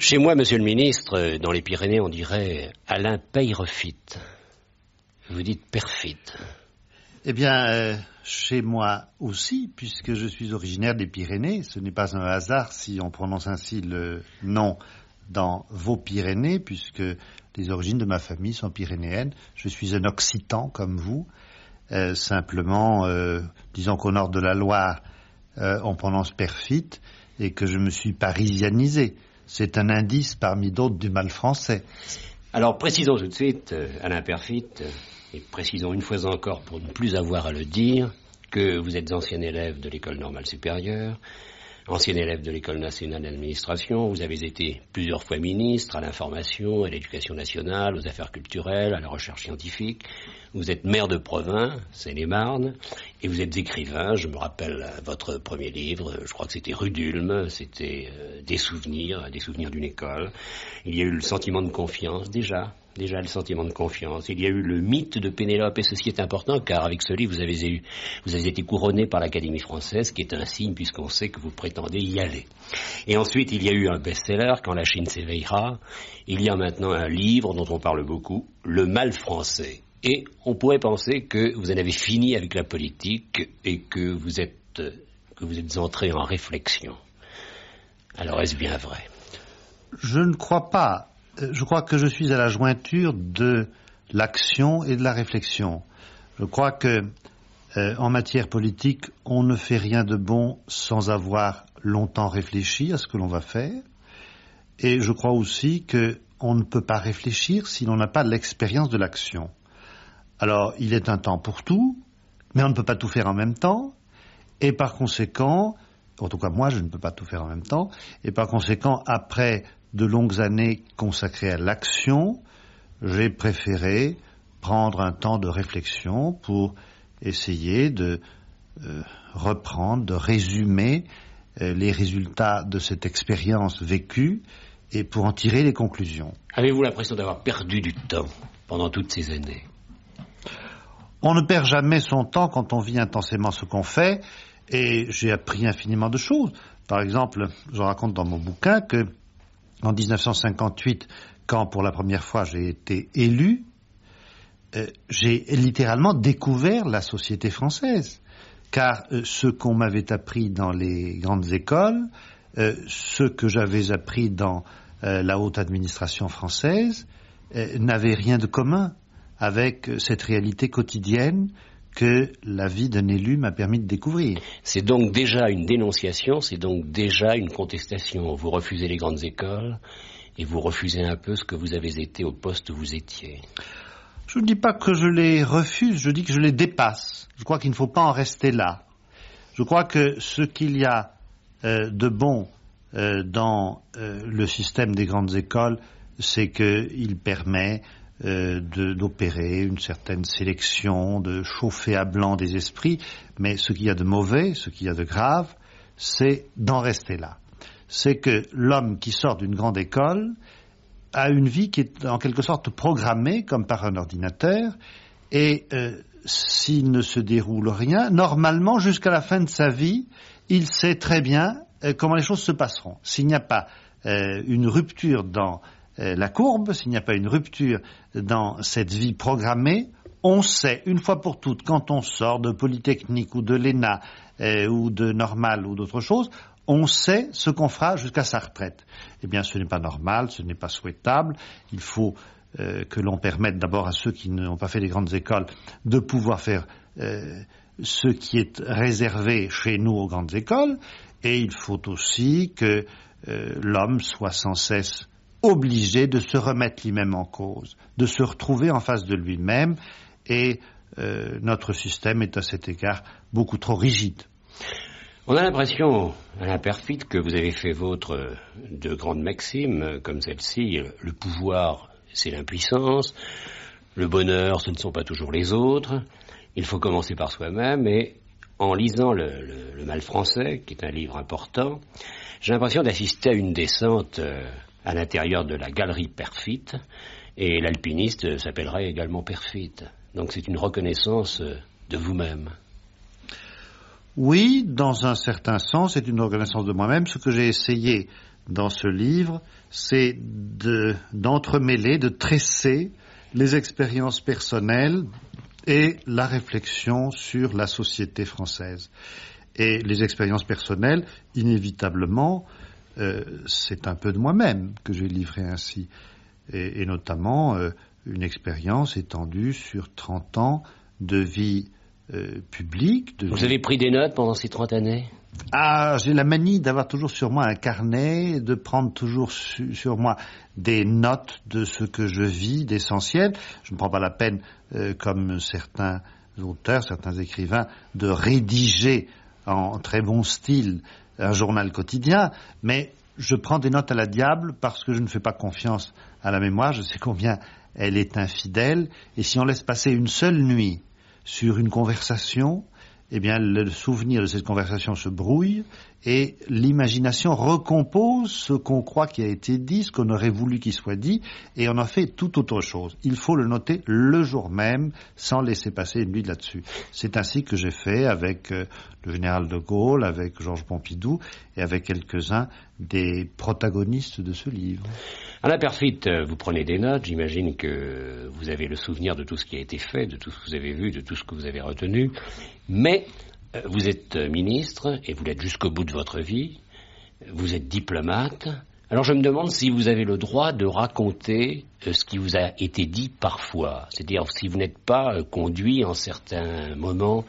Chez moi, monsieur le ministre, dans les Pyrénées, on dirait Alain Peyrefit. Vous dites perfite. Eh bien, euh, chez moi aussi, puisque je suis originaire des Pyrénées, ce n'est pas un hasard si on prononce ainsi le nom dans vos Pyrénées, puisque les origines de ma famille sont pyrénéennes. Je suis un Occitan comme vous. Euh, simplement, euh, disons qu'au nord de la Loire, on prononce perfite et que je me suis parisianisé. C'est un indice parmi d'autres du mal français. Alors précisons tout de suite, Alain Perfite, et précisons une fois encore pour ne plus avoir à le dire, que vous êtes ancien élève de l'école normale supérieure, ancien élève de l'école nationale d'administration, vous avez été plusieurs fois ministre à l'information, à l'éducation nationale, aux affaires culturelles, à la recherche scientifique, vous êtes maire de province, Seine-et-Marne, et vous êtes écrivain, je me rappelle votre premier livre, je crois que c'était Rue d'Ulm, c'était euh, des souvenirs, des souvenirs d'une école. Il y a eu le sentiment de confiance déjà, déjà le sentiment de confiance. Il y a eu le mythe de Pénélope, et ceci est important, car avec ce livre, vous avez, été couronné par l'Académie française, qui est un signe, puisqu'on sait que vous prétendez y aller. Et ensuite, il y a eu un best-seller, Quand la Chine s'éveillera. Il y a maintenant un livre dont on parle beaucoup, Le mal français. Et on pourrait penser que vous en avez fini avec la politique et que vous êtes, que vous êtes entré en réflexion. Alors est-ce bien vrai? Je ne crois pas je crois que je suis à la jointure de l'action et de la réflexion. Je crois que euh, en matière politique, on ne fait rien de bon sans avoir longtemps réfléchi à ce que l'on va faire. Et je crois aussi qu'on ne peut pas réfléchir si l'on n'a pas l'expérience de l'action. Alors, il est un temps pour tout, mais on ne peut pas tout faire en même temps. Et par conséquent, en tout cas moi, je ne peux pas tout faire en même temps. Et par conséquent, après de longues années consacrées à l'action, j'ai préféré prendre un temps de réflexion pour essayer de euh, reprendre, de résumer euh, les résultats de cette expérience vécue et pour en tirer les conclusions. Avez-vous l'impression d'avoir perdu du temps pendant toutes ces années? On ne perd jamais son temps quand on vit intensément ce qu'on fait et j'ai appris infiniment de choses. Par exemple, je raconte dans mon bouquin que en 1958, quand pour la première fois j'ai été élu, euh, j'ai littéralement découvert la société française. Car euh, ce qu'on m'avait appris dans les grandes écoles, euh, ce que j'avais appris dans la haute administration française, n'avait rien de commun avec cette réalité quotidienne que la vie d'un élu m'a permis de découvrir. C'est donc déjà une dénonciation, c'est donc déjà une contestation. Vous refusez les grandes écoles et vous refusez un peu ce que vous avez été au poste où vous étiez. Je ne dis pas que je les refuse, je dis que je les dépasse. Je crois qu'il ne faut pas en rester là. Je crois que ce qu'il y a euh, de bon euh, dans euh, le système des grandes écoles, c'est qu'il permet euh, d'opérer une certaine sélection, de chauffer à blanc des esprits, mais ce qu'il y a de mauvais, ce qu'il y a de grave, c'est d'en rester là. C'est que l'homme qui sort d'une grande école a une vie qui est en quelque sorte programmée comme par un ordinateur, et euh, s'il ne se déroule rien, normalement jusqu'à la fin de sa vie, il sait très bien euh, comment les choses se passeront. S'il n'y a pas une rupture dans euh, la courbe, s'il n'y a pas une rupture dans cette vie programmée, on sait une fois pour toutes, quand on sort de Polytechnique ou de l'ENA euh, ou de Normal ou d'autre chose, on sait ce qu'on fera jusqu'à sa retraite. Eh bien, ce n'est pas normal, ce n'est pas souhaitable. Il faut euh, que l'on permette d'abord à ceux qui n'ont pas fait les grandes écoles de pouvoir faire ce qui est réservé chez nous aux grandes écoles. Et il faut aussi que l'homme soit sans cesse obligé de se remettre lui-même en cause, de se retrouver en face de lui-même, et euh, notre système est à cet égard beaucoup trop rigide. On a l'impression, à l'imperfide, que vous avez fait vôtre de grandes maximes comme celle-ci. Le pouvoir, c'est l'impuissance. Le bonheur, ce ne sont pas toujours les autres. Il faut commencer par soi-même. Et en lisant le, Mal français, qui est un livre important, j'ai l'impression d'assister à une descente euh, à l'intérieur de la galerie Perfite, et l'alpiniste s'appellerait également Perfite. Donc c'est une reconnaissance de vous-même. Oui, dans un certain sens, c'est une reconnaissance de moi-même. Ce que j'ai essayé dans ce livre, c'est d'entremêler, de, tresser les expériences personnelles et la réflexion sur la société française. Et les expériences personnelles, inévitablement, euh, c'est un peu de moi-même que j'ai livré ainsi. Et, notamment euh, une expérience étendue sur 30 ans de vie euh, publique. Vous avez pris des notes pendant ces 30 années? Ah, j'ai la manie d'avoir toujours sur moi un carnet, de prendre toujours sur moi des notes de ce que je vis, d'essentiel. Je ne prends pas la peine, comme certains auteurs, certains écrivains, de rédiger en très bon style un journal quotidien, mais je prends des notes à la diable parce que je ne fais pas confiance à la mémoire. Je sais combien elle est infidèle, et si on laisse passer une seule nuit sur une conversation, eh bien, le souvenir de cette conversation se brouille et l'imagination recompose ce qu'on croit qui a été dit, ce qu'on aurait voulu qu'il soit dit, et on en fait tout autre chose. Il faut le noter le jour même, sans laisser passer une nuit là-dessus. C'est ainsi que j'ai fait avec euh, le général de Gaulle, avec Georges Pompidou, et avec quelques-uns des protagonistes de ce livre. À la perfite, euh, vous prenez des notes, j'imagine que vous avez le souvenir de tout ce qui a été fait, de tout ce que vous avez vu, de tout ce que vous avez retenu, mais euh, vous êtes euh, ministre et vous l'êtes jusqu'au bout de votre vie, vous êtes diplomate, alors je me demande si vous avez le droit de raconter ce qui vous a été dit parfois, c'est-à-dire si vous n'êtes pas conduit en certains moments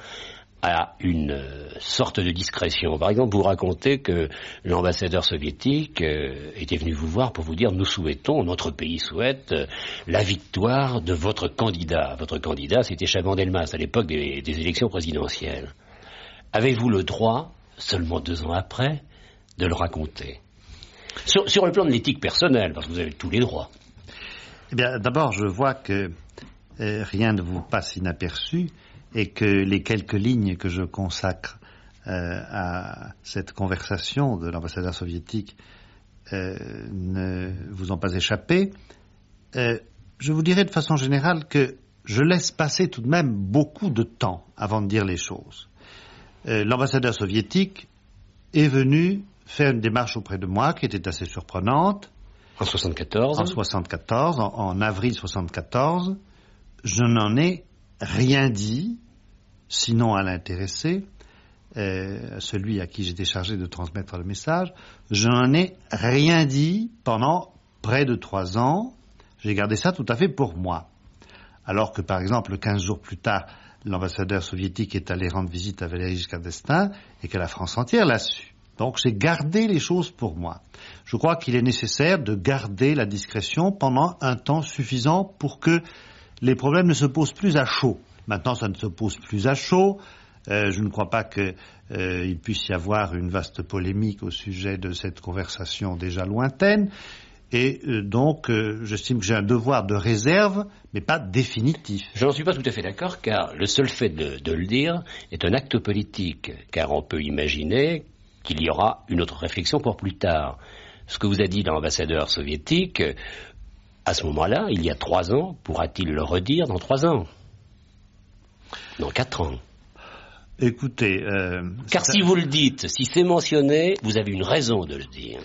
à une euh, sorte de discrétion. Par exemple, vous racontez que l'ambassadeur soviétique euh, était venu vous voir pour vous dire nous souhaitons, notre pays souhaite euh, la victoire de votre candidat. Votre candidat, c'était Chaban-Delmas à l'époque des, élections présidentielles. Avez-vous le droit, seulement deux ans après, de le raconter? Sur, sur le plan de l'éthique personnelle, parce que vous avez tous les droits. Eh bien, d'abord, je vois que rien ne vous passe inaperçu et que les quelques lignes que je consacre euh, à cette conversation de l'ambassadeur soviétique euh, ne vous ont pas échappé, euh, je vous dirais de façon générale que je laisse passer tout de même beaucoup de temps avant de dire les choses. L'ambassadeur soviétique est venu faire une démarche auprès de moi qui était assez surprenante. En 74 En 74, en, en avril 74. Je n'en ai rien dit, sinon à l'intéressé, euh, celui à qui j'étais chargé de transmettre le message. Je n'en ai rien dit pendant près de trois ans. J'ai gardé ça tout à fait pour moi. Alors que, par exemple, 15 jours plus tard, l'ambassadeur soviétique est allé rendre visite à Valéry Giscard d'Estaing et que la France entière l'a su. Donc j'ai gardé les choses pour moi. Je crois qu'il est nécessaire de garder la discrétion pendant un temps suffisant pour que les problèmes ne se posent plus à chaud. Maintenant, ça ne se pose plus à chaud. Euh, je ne crois pas qu'il euh, puisse y avoir une vaste polémique au sujet de cette conversation déjà lointaine. Et euh, donc, j'estime que j'ai un devoir de réserve, mais pas définitif. Je n'en suis pas tout à fait d'accord, car le seul fait de, le dire est un acte politique, car on peut imaginer qu'il y aura une autre réflexion pour plus tard. Ce que vous a dit l'ambassadeur soviétique, à ce moment-là, il y a trois ans, pourra-t-il le redire dans trois ans? Dans quatre ans. Écoutez. Euh, Car si vous le dites, si c'est mentionné, vous avez une raison de le dire.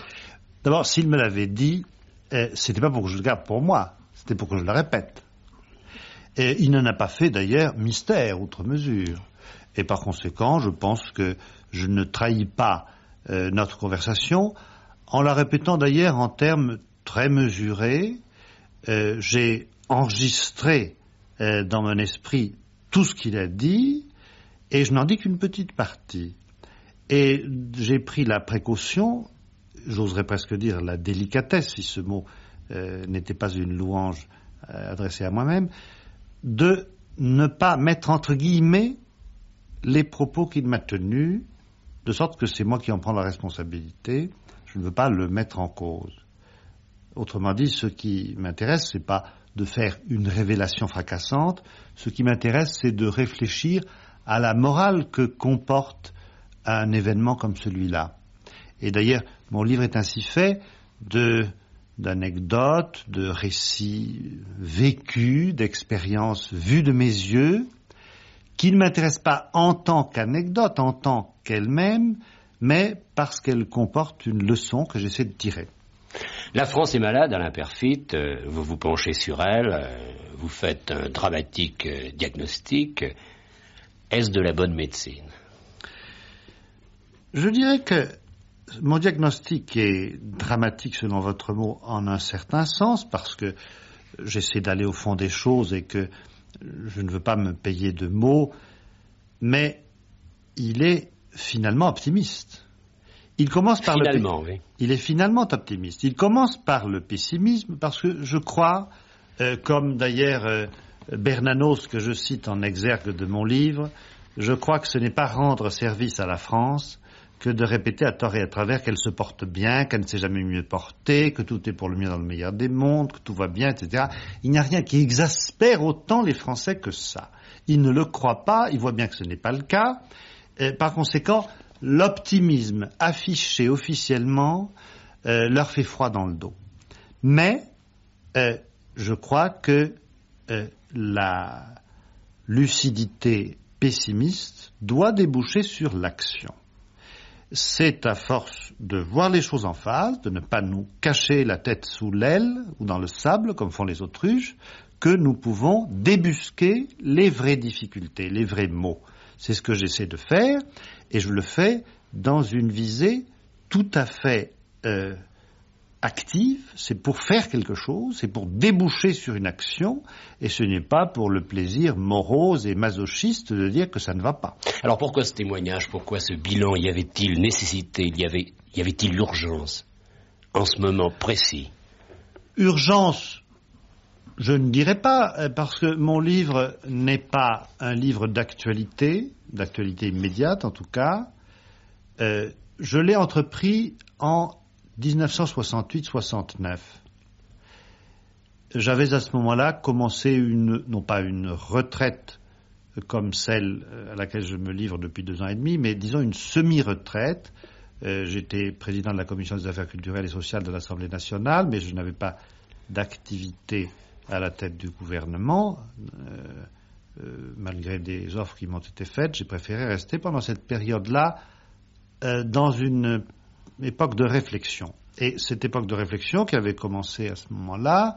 D'abord, s'il me l'avait dit, euh, c'était pas pour que je le garde pour moi, c'était pour que je le répète. Et il n'en a pas fait d'ailleurs mystère, outre mesure. Et par conséquent, je pense que je ne trahis pas euh, notre conversation en la répétant d'ailleurs en termes très mesurés. J'ai enregistré dans mon esprit tout ce qu'il a dit, et je n'en dis qu'une petite partie. Et j'ai pris la précaution, j'oserais presque dire la délicatesse, si ce mot euh, n'était pas une louange euh, adressée à moi-même, de ne pas mettre entre guillemets les propos qu'il m'a tenus, de sorte que c'est moi qui en prends la responsabilité. Je ne veux pas le mettre en cause. Autrement dit, ce qui m'intéresse, c'est pas de faire une révélation fracassante. Ce qui m'intéresse, c'est de réfléchir à la morale que comporte un événement comme celui-là. Et d'ailleurs, mon livre est ainsi fait d'anecdotes, de récits vécus, d'expériences vues de mes yeux, qui ne m'intéressent pas en tant qu'anecdote, en tant qu'elle-même, mais parce qu'elle comporte une leçon que j'essaie de tirer. La France est malade, Alain Perfit, euh, vous vous penchez sur elle, euh, vous faites un dramatique euh, diagnostic. Est-ce de la bonne médecine? Je dirais que mon diagnostic est dramatique selon votre mot en un certain sens parce que j'essaie d'aller au fond des choses et que je ne veux pas me payer de mots, mais il est finalement optimiste. Il commence par finalement, le oui. Il est finalement optimiste. Il commence par le pessimisme parce que je crois, euh, comme d'ailleurs euh, Bernanos que je cite en exergue de mon livre, je crois que ce n'est pas rendre service à la France que de répéter à tort et à travers qu'elle se porte bien, qu'elle ne s'est jamais mieux portée, que tout est pour le mieux dans le meilleur des mondes, que tout va bien, etc. Il n'y a rien qui exaspère autant les Français que ça. Ils ne le croient pas, ils voient bien que ce n'est pas le cas. Et par conséquent, l'optimisme affiché officiellement euh, leur fait froid dans le dos. Mais euh, je crois que euh, la lucidité pessimiste doit déboucher sur l'action. C'est à force de voir les choses en face, de ne pas nous cacher la tête sous l'aile ou dans le sable comme font les autruches, que nous pouvons débusquer les vraies difficultés, les vrais maux. C'est ce que j'essaie de faire et je le fais dans une visée tout à fait euh, active, c'est pour faire quelque chose, c'est pour déboucher sur une action, et ce n'est pas pour le plaisir morose et masochiste de dire que ça ne va pas. Alors pourquoi ce témoignage, pourquoi ce bilan? Y avait-il nécessité, y avait, y avait-il urgence? En ce moment précis? Urgence, je ne dirais pas, euh, parce que mon livre n'est pas un livre d'actualité, d'actualité immédiate en tout cas. Euh, je l'ai entrepris en 1968-69. J'avais à ce moment-là commencé une, non pas une retraite comme celle à laquelle je me livre depuis deux ans et demi, mais disons une semi-retraite. Euh, j'étais président de la commission des affaires culturelles et sociales de l'Assemblée nationale, mais je n'avais pas d'activité à la tête du gouvernement. Euh, euh, malgré des offres qui m'ont été faites, j'ai préféré rester pendant cette période-là dans une époque de réflexion. Et cette époque de réflexion qui avait commencé à ce moment-là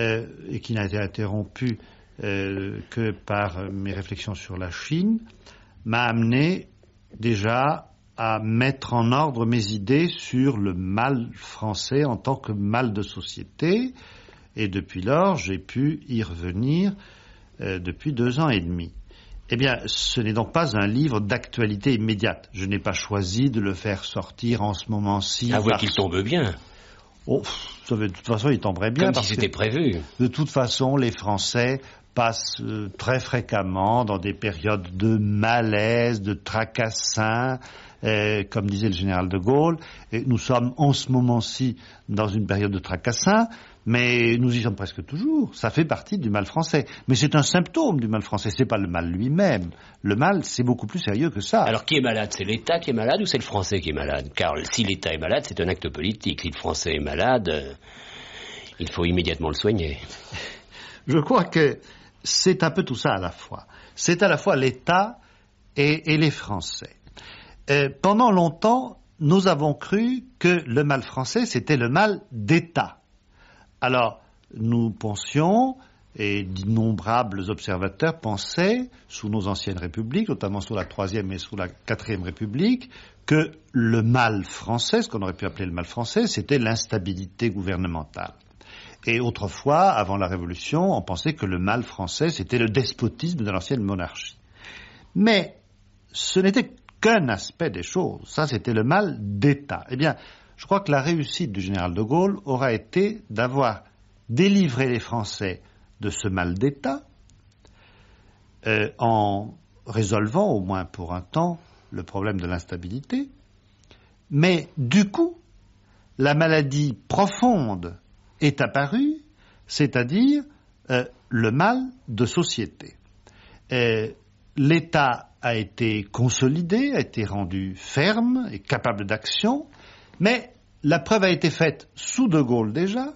euh, et qui n'a été interrompue euh, que par mes réflexions sur la Chine m'a amené déjà à mettre en ordre mes idées sur le mal français en tant que mal de société. Et depuis lors, j'ai pu y revenir euh, depuis deux ans et demi. Eh bien, ce n'est donc pas un livre d'actualité immédiate. Je n'ai pas choisi de le faire sortir en ce moment-ci. Avouez qu'il tombe bien. Oh, de toute façon, il tomberait bien. Comme si c'était prévu. De toute façon, les Français passent euh, très fréquemment dans des périodes de malaise, de tracassin, euh, comme disait le général de Gaulle. Et nous sommes en ce moment-ci dans une période de tracassin. Mais nous y sommes presque toujours. Ça fait partie du mal français. Mais c'est un symptôme du mal français. Ce n'est pas le mal lui-même. Le mal, c'est beaucoup plus sérieux que ça. Alors qui est malade C'est l'État qui est malade ou c'est le Français qui est malade? Car si l'État est malade, c'est un acte politique. Si le Français est malade, euh, il faut immédiatement le soigner. Je crois que c'est un peu tout ça à la fois. C'est à la fois l'État et, les Français. Euh, pendant longtemps, nous avons cru que le mal français, c'était le mal d'État. Alors, nous pensions, et d'innombrables observateurs pensaient, sous nos anciennes républiques, notamment sous la Troisième et sous la Quatrième République, que le mal français, ce qu'on aurait pu appeler le mal français, c'était l'instabilité gouvernementale. Et autrefois, avant la Révolution, on pensait que le mal français, c'était le despotisme de l'ancienne monarchie. Mais ce n'était qu'un aspect des choses. Ça, c'était le mal d'État. Eh bien, je crois que la réussite du général de Gaulle aura été d'avoir délivré les Français de ce mal d'État euh, en résolvant, au moins pour un temps, le problème de l'instabilité. Mais du coup, la maladie profonde est apparue, c'est-à-dire euh, le mal de société. Euh, L'État a été consolidé, a été rendu ferme et capable d'action, mais la preuve a été faite sous De Gaulle déjà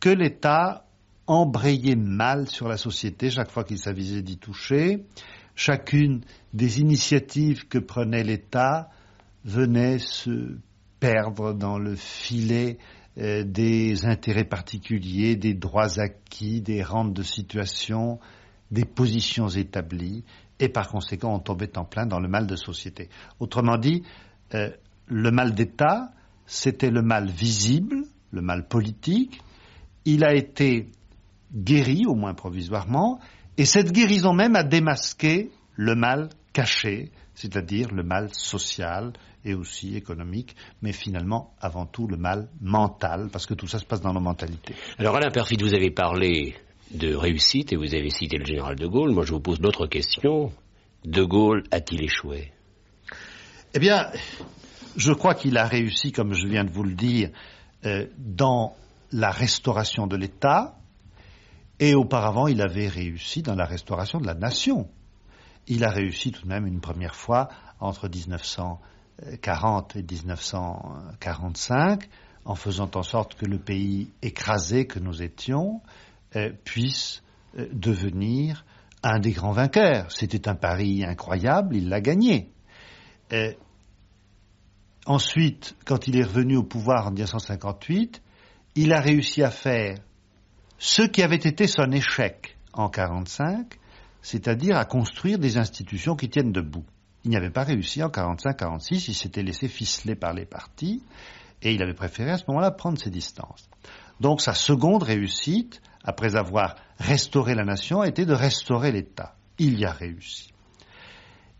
que l'État embrayait mal sur la société chaque fois qu'il s'avisait d'y toucher. Chacune des initiatives que prenait l'État venait se perdre dans le filet euh, des intérêts particuliers, des droits acquis, des rentes de situation, des positions établies, et par conséquent on tombait en plein dans le mal de société. Autrement dit, euh, le mal d'État, c'était le mal visible, le mal politique, il a été guéri, au moins provisoirement, et cette guérison même a démasqué le mal caché, c'est-à-dire le mal social et aussi économique, mais finalement avant tout le mal mental, parce que tout ça se passe dans nos mentalités. Alors Alain Perfit, vous avez parlé de réussite et vous avez cité le général de Gaulle. Moi je vous pose d'autres questions. De Gaulle a-t-il échoué? Eh bien, je crois qu'il a réussi, comme je viens de vous le dire, euh, dans la restauration de l'État, et auparavant il avait réussi dans la restauration de la nation. Il a réussi tout de même une première fois entre 1940 et 1945 en faisant en sorte que le pays écrasé que nous étions euh, puisse euh, devenir un des grands vainqueurs. C'était un pari incroyable, il l'a gagné. Ensuite, quand il est revenu au pouvoir en 1958, il a réussi à faire ce qui avait été son échec en 1945, c'est-à-dire à construire des institutions qui tiennent debout. Il n'y avait pas réussi en 45-46, il s'était laissé ficeler par les partis et il avait préféré à ce moment-là prendre ses distances. Donc sa seconde réussite, après avoir restauré la nation, était de restaurer l'État. Il y a réussi.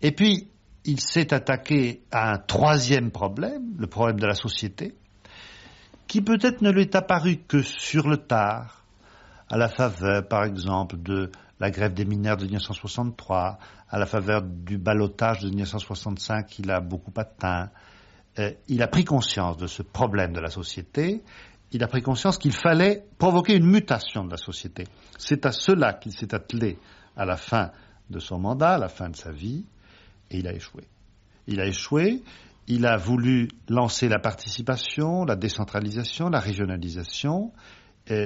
Et puis, il s'est attaqué à un troisième problème, le problème de la société, qui peut-être ne lui est apparu que sur le tard, à la faveur, par exemple, de la grève des mineurs de 1963, à la faveur du balotage de 1965 qu'il a beaucoup atteint. Euh, il a pris conscience de ce problème de la société, il a pris conscience qu'il fallait provoquer une mutation de la société. C'est à cela qu'il s'est attelé à la fin de son mandat, à la fin de sa vie, et il a échoué. Il a échoué, il a voulu lancer la participation, la décentralisation, la régionalisation,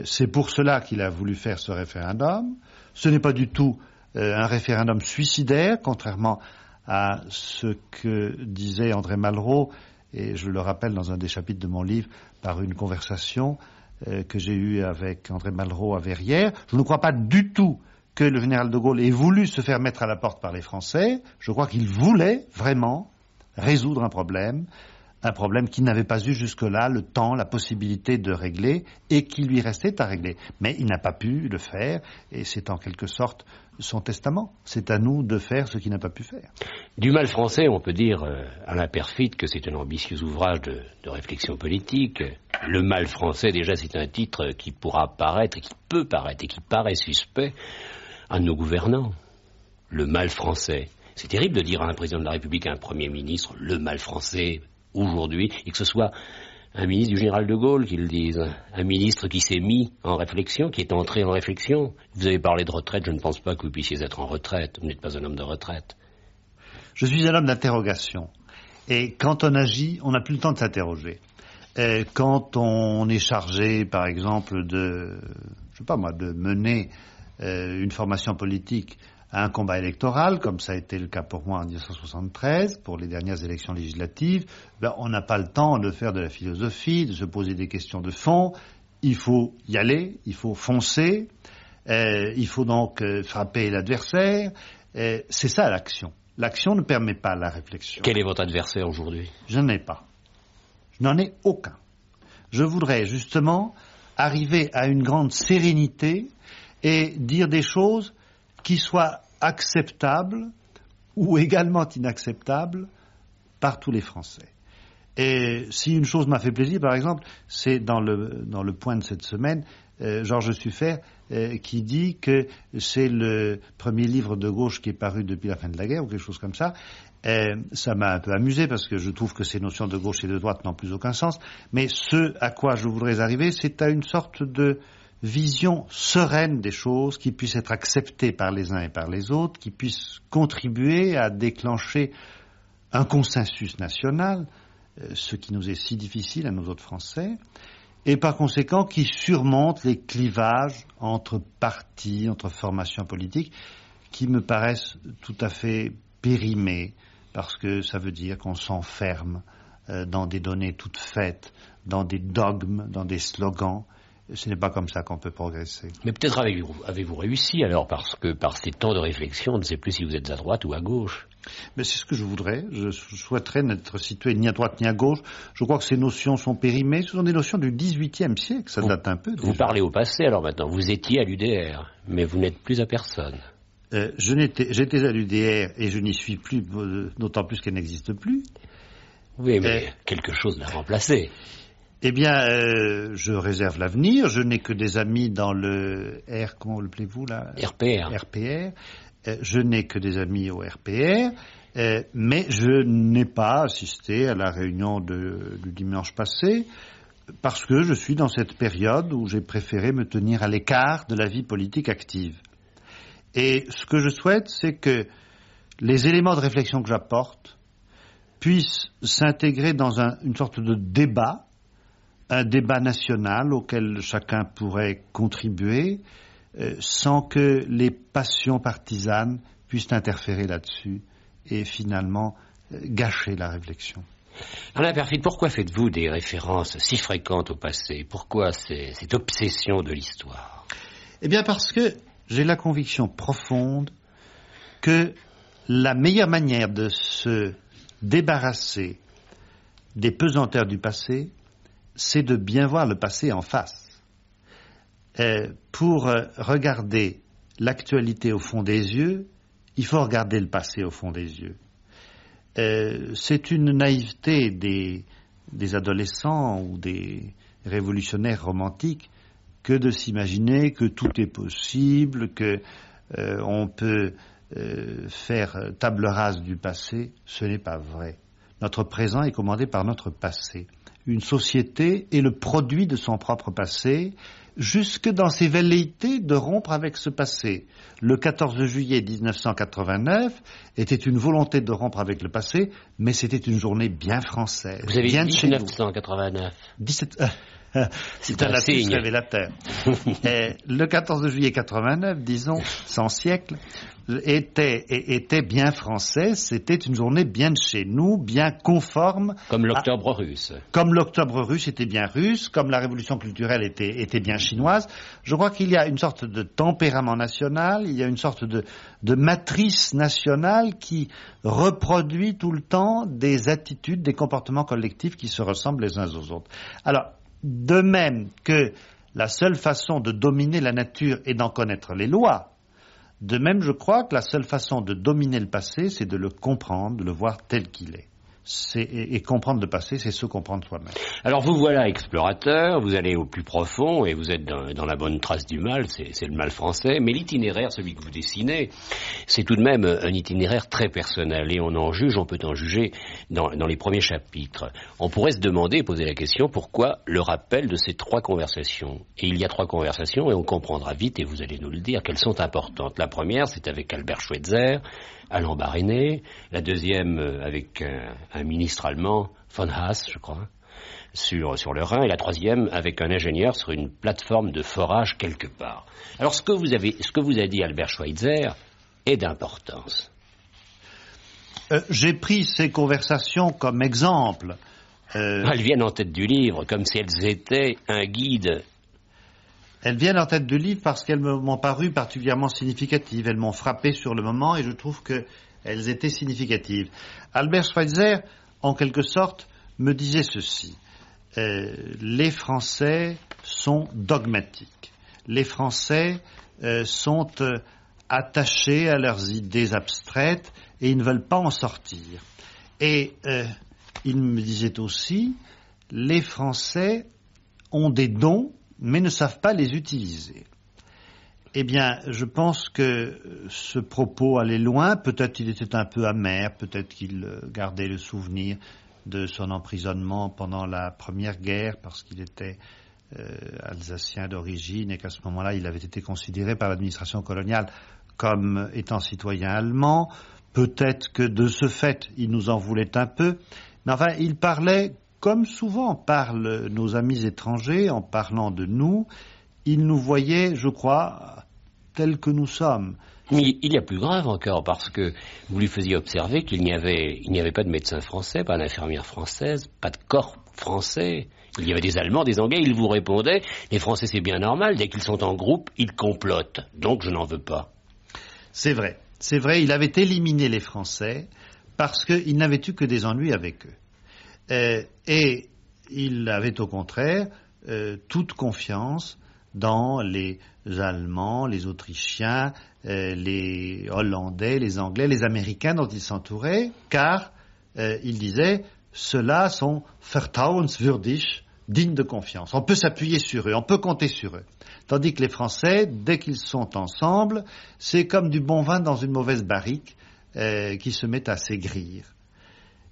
c'est pour cela qu'il a voulu faire ce référendum. Ce n'est pas du tout euh, un référendum suicidaire, contrairement à ce que disait André Malraux, et je le rappelle dans un des chapitres de mon livre par une conversation euh, que j'ai eue avec André Malraux à Verrières. Je ne crois pas du tout que le général de Gaulle ait voulu se faire mettre à la porte par les Français. Je crois qu'il voulait vraiment résoudre un problème un problème qu'il n'avait pas eu jusque-là le temps, la possibilité de régler et qui lui restait à régler. Mais il n'a pas pu le faire et c'est en quelque sorte son testament. C'est à nous de faire ce qu'il n'a pas pu faire. Du mal français, on peut dire euh, à l'imperfite que c'est un ambitieux ouvrage de, de, réflexion politique. Le mal français, déjà, c'est un titre qui pourra paraître, qui peut paraître et qui paraît suspect à nos gouvernants. Le mal français. C'est terrible de dire à un président de la République, à un Premier ministre, le mal français, aujourd'hui, et que ce soit un ministre du général de Gaulle qui le dise, un ministre qui s'est mis en réflexion, qui est entré en réflexion. Vous avez parlé de retraite, je ne pense pas que vous puissiez être en retraite, vous n'êtes pas un homme de retraite. Je suis un homme d'interrogation. Et quand on agit, on n'a plus le temps de s'interroger. Quand on est chargé, par exemple, de, je sais pas moi, de mener une formation politique à un combat électoral, comme ça a été le cas pour moi en 1973, pour les dernières élections législatives, ben, on n'a pas le temps de faire de la philosophie, de se poser des questions de fond. Il faut y aller, il faut foncer, euh, il faut donc euh, frapper l'adversaire. Euh, c'est ça l'action. L'action ne permet pas la réflexion. Quel est votre adversaire aujourd'hui? Je n'en ai pas. Je n'en ai aucun. Je voudrais justement arriver à une grande sérénité et dire des choses qui soient acceptable ou également inacceptable par tous les Français. Et si une chose m'a fait plaisir, par exemple, c'est dans le, dans le point de cette semaine, euh, Georges Suffert euh, qui dit que c'est le premier livre de gauche qui est paru depuis la fin de la guerre ou quelque chose comme ça. Euh, ça m'a un peu amusé parce que je trouve que ces notions de gauche et de droite n'ont plus aucun sens. Mais ce à quoi je voudrais arriver, c'est à une sorte de vision sereine des choses qui puisse être acceptée par les uns et par les autres, qui puisse contribuer à déclencher un consensus national, euh, ce qui nous est si difficile à nous autres Français, et par conséquent qui surmonte les clivages entre partis, entre formations politiques, qui me paraissent tout à fait périmés parce que ça veut dire qu'on s'enferme euh, dans des données toutes faites, dans des dogmes, dans des slogans. Ce n'est pas comme ça qu'on peut progresser. Mais peut-être avez-vous avez réussi alors, parce que par ces temps de réflexion, on ne sait plus si vous êtes à droite ou à gauche. Mais c'est ce que je voudrais. Je souhaiterais n'être situé ni à droite ni à gauche. Je crois que ces notions sont périmées. Ce sont des notions du XVIIIe siècle. Ça date un peu. Vous parlez au passé alors maintenant. Vous étiez à l'UDR, mais vous n'êtes plus à personne. Euh, j'étais à l'UDR et je n'y suis plus, euh, d'autant plus qu'elle n'existe plus. Oui, mais euh, quelque chose l'a remplacé. Eh bien, je réserve l'avenir. Je n'ai que des amis dans le R, comment l'appelez-vous là? RPR. RPR. je n'ai que des amis au RPR. mais je n'ai pas assisté à la réunion de, du dimanche passé parce que je suis dans cette période où j'ai préféré me tenir à l'écart de la vie politique active. Et ce que je souhaite, c'est que les éléments de réflexion que j'apporte puissent s'intégrer dans une sorte de débat, un débat national auquel chacun pourrait contribuer, euh, sans que les passions partisanes puissent interférer là-dessus et finalement euh, gâcher la réflexion. Alain Perfit, pourquoi faites-vous des références si fréquentes au passé? Pourquoi cette obsession de l'histoire? Eh bien parce que j'ai la conviction profonde que la meilleure manière de se débarrasser des pesanteurs du passé, c'est de bien voir le passé en face. Euh, pour regarder l'actualité au fond des yeux, il faut regarder le passé au fond des yeux. Euh, c'est une naïveté des adolescents ou des révolutionnaires romantiques que de s'imaginer que tout est possible, que euh, on peut euh, faire table rase du passé, ce n'est pas vrai. Notre présent est commandé par notre passé. Une société est le produit de son propre passé, jusque dans ses velléités de rompre avec ce passé. Le 14 juillet 1989 était une volonté de rompre avec le passé, mais c'était une journée bien française. Vous avez dit 1989 17, C'est un lapsus révélateur. le 14 juillet 89, disons, 100 siècles, était, était bien français, c'était une journée bien de chez nous, bien conforme. Comme l'octobre russe. Comme l'octobre russe était bien russe, comme la révolution culturelle était, était bien chinoise. Je crois qu'il y a une sorte de tempérament national, il y a une sorte de, de matrice nationale qui reproduit tout le temps des attitudes, des comportements collectifs qui se ressemblent les uns aux autres. Alors, de même que la seule façon de dominer la nature est d'en connaître les lois, de même je crois que la seule façon de dominer le passé, c'est de le comprendre, de le voir tel qu'il est et, comprendre le passé, c'est se comprendre soi-même. Alors vous voilà explorateur, vous allez au plus profond et vous êtes dans, la bonne trace du mal, c'est le mal français, mais l'itinéraire, celui que vous dessinez, c'est tout de même un itinéraire très personnel et on en juge, on peut en juger dans, les premiers chapitres. On pourrait se demander, poser la question, pourquoi le rappel de ces trois conversations? Et il y a trois conversations et on comprendra vite, et vous allez nous le dire, qu'elles sont importantes. La première, c'est avec Albert Schweitzer, Alain Baréné, la deuxième euh, avec un, ministre allemand, von Haas, je crois, sur, sur le Rhin, et la troisième avec un ingénieur sur une plateforme de forage quelque part. Alors ce que vous, avez, ce que vous a dit Albert Schweitzer est d'importance. Euh, j'ai pris ces conversations comme exemple. Euh, elles viennent en tête du livre, comme si elles étaient un guide elles viennent en tête de livre parce qu'elles m'ont paru particulièrement significatives. Elles m'ont frappé sur le moment et je trouve qu'elles étaient significatives. Albert Schweitzer, en quelque sorte, me disait ceci. Euh, les Français sont dogmatiques. Les Français euh, sont euh, attachés à leurs idées abstraites et ils ne veulent pas en sortir. Et il me disait aussi, les Français ont des dons mais ne savent pas les utiliser. Eh bien, je pense que ce propos allait loin. Peut-être qu'il était un peu amer, peut-être qu'il gardait le souvenir de son emprisonnement pendant la Première Guerre, parce qu'il était euh, alsacien d'origine et qu'à ce moment-là, il avait été considéré par l'administration coloniale comme étant citoyen allemand. Peut-être que de ce fait, il nous en voulait un peu. Mais enfin, il parlait comme souvent parlent nos amis étrangers en parlant de nous, ils nous voyaient, je crois, tels que nous sommes. Mais il y a plus grave encore, parce que vous lui faisiez observer qu'il n'y avait, il n'y avait pas de médecin français, pas d'infirmière française, pas de corps français. Il y avait des Allemands, des Anglais, ils vous répondaient, les Français c'est bien normal, dès qu'ils sont en groupe, ils complotent. Donc je n'en veux pas. C'est vrai. C'est vrai, il avait éliminé les Français parce qu'il n'avait eu que des ennuis avec eux. Euh, et il avait au contraire euh, toute confiance dans les Allemands, les Autrichiens, euh, les Hollandais, les Anglais, les Américains dont il s'entourait, car il disait ceux-là sont vertrauenswürdig, dignes de confiance. On peut s'appuyer sur eux, on peut compter sur eux. Tandis que les Français, dès qu'ils sont ensemble, c'est comme du bon vin dans une mauvaise barrique qui se met à s'aigrir.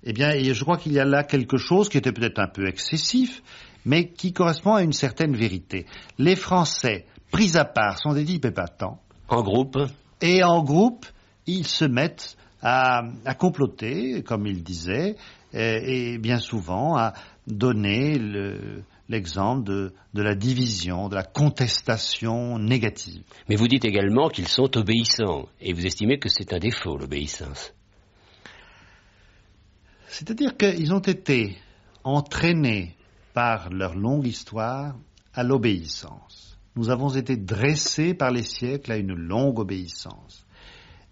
Eh bien, je crois qu'il y a là quelque chose qui était peut-être un peu excessif, mais qui correspond à une certaine vérité. Les Français, pris à part, sont des types épatants. En groupe Et en groupe, ils se mettent à, comploter, comme il disait, et, bien souvent à donner l'exemple de, de, la division, de la contestation négative. Mais vous dites également qu'ils sont obéissants, et vous estimez que c'est un défaut, l'obéissance. C'est-à-dire qu'ils ont été entraînés par leur longue histoire à l'obéissance. Nous avons été dressés par les siècles à une longue obéissance.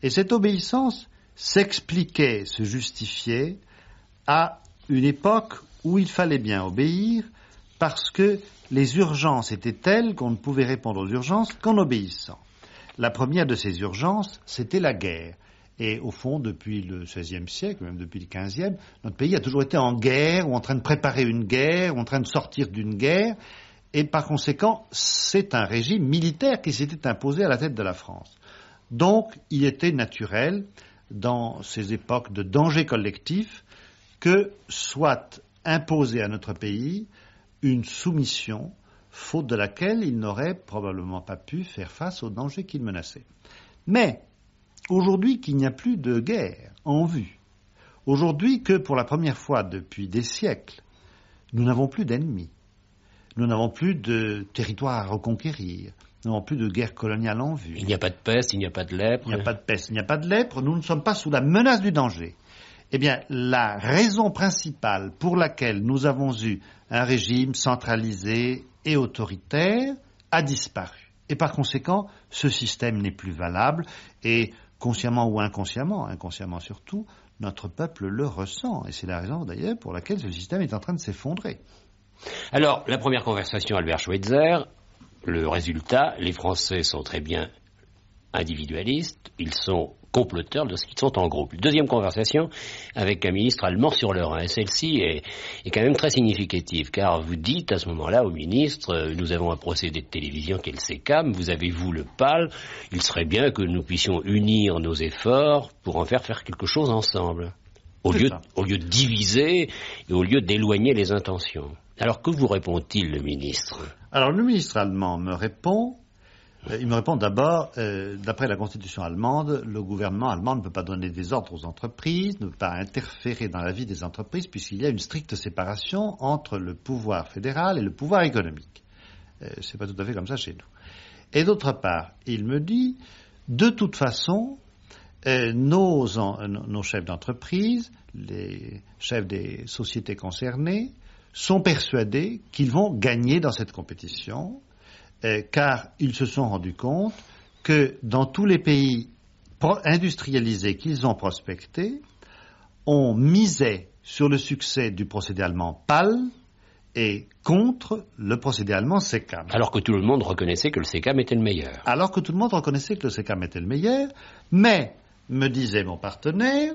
Et cette obéissance s'expliquait, se justifiait à une époque où il fallait bien obéir parce que les urgences étaient telles qu'on ne pouvait répondre aux urgences qu'en obéissant. La première de ces urgences, c'était la guerre. Et au fond, depuis le XVIe siècle, même depuis le XVe, notre pays a toujours été en guerre, ou en train de préparer une guerre, ou en train de sortir d'une guerre. Et par conséquent, c'est un régime militaire qui s'était imposé à la tête de la France. Donc, il était naturel, dans ces époques de danger collectif, que soit imposée à notre pays une soumission, faute de laquelle il n'aurait probablement pas pu faire face aux dangers qu'il menaçait. Mais Aujourd'hui qu'il n'y a plus de guerre en vue, aujourd'hui que pour la première fois depuis des siècles, nous n'avons plus d'ennemis, nous n'avons plus de territoire à reconquérir, nous n'avons plus de guerre coloniale en vue. Il n'y a pas de peste, il n'y a pas de lèpre. Il n'y a pas de peste, il n'y a pas de lèpre, nous ne sommes pas sous la menace du danger. Eh bien, la raison principale pour laquelle nous avons eu un régime centralisé et autoritaire a disparu. Et par conséquent, ce système n'est plus valable et consciemment ou inconsciemment, inconsciemment surtout, notre peuple le ressent. Et c'est la raison d'ailleurs pour laquelle ce système est en train de s'effondrer. Alors, la première conversation, Albert Schweitzer, le résultat, les Français sont très bien individualistes, ils sont comploteurs lorsqu'ils sont en groupe. Deuxième conversation avec un ministre allemand sur le Rhin. Et celle-ci est, quand même très significative, car vous dites à ce moment-là au ministre, euh, nous avons un procédé de télévision qui est le SECAM, vous avez vous le PAL, il serait bien que nous puissions unir nos efforts pour en faire faire quelque chose ensemble. Au lieu, au lieu de diviser et au lieu d'éloigner les intentions. Alors que vous répond-il, le ministre? Alors le ministre allemand me répond il me répond d'abord, euh, d'après la constitution allemande, le gouvernement allemand ne peut pas donner des ordres aux entreprises, ne peut pas interférer dans la vie des entreprises, puisqu'il y a une stricte séparation entre le pouvoir fédéral et le pouvoir économique. Euh, Ce n'est pas tout à fait comme ça chez nous. Et d'autre part, il me dit, de toute façon, nos, nos chefs d'entreprise, les chefs des sociétés concernées, sont persuadés qu'ils vont gagner dans cette compétition euh, car ils se sont rendus compte que dans tous les pays industrialisés qu'ils ont prospectés, on misait sur le succès du procédé allemand PAL et contre le procédé allemand SECAM. Alors que tout le monde reconnaissait que le SECAM était le meilleur. Alors que tout le monde reconnaissait que le SECAM était le meilleur, mais, me disait mon partenaire,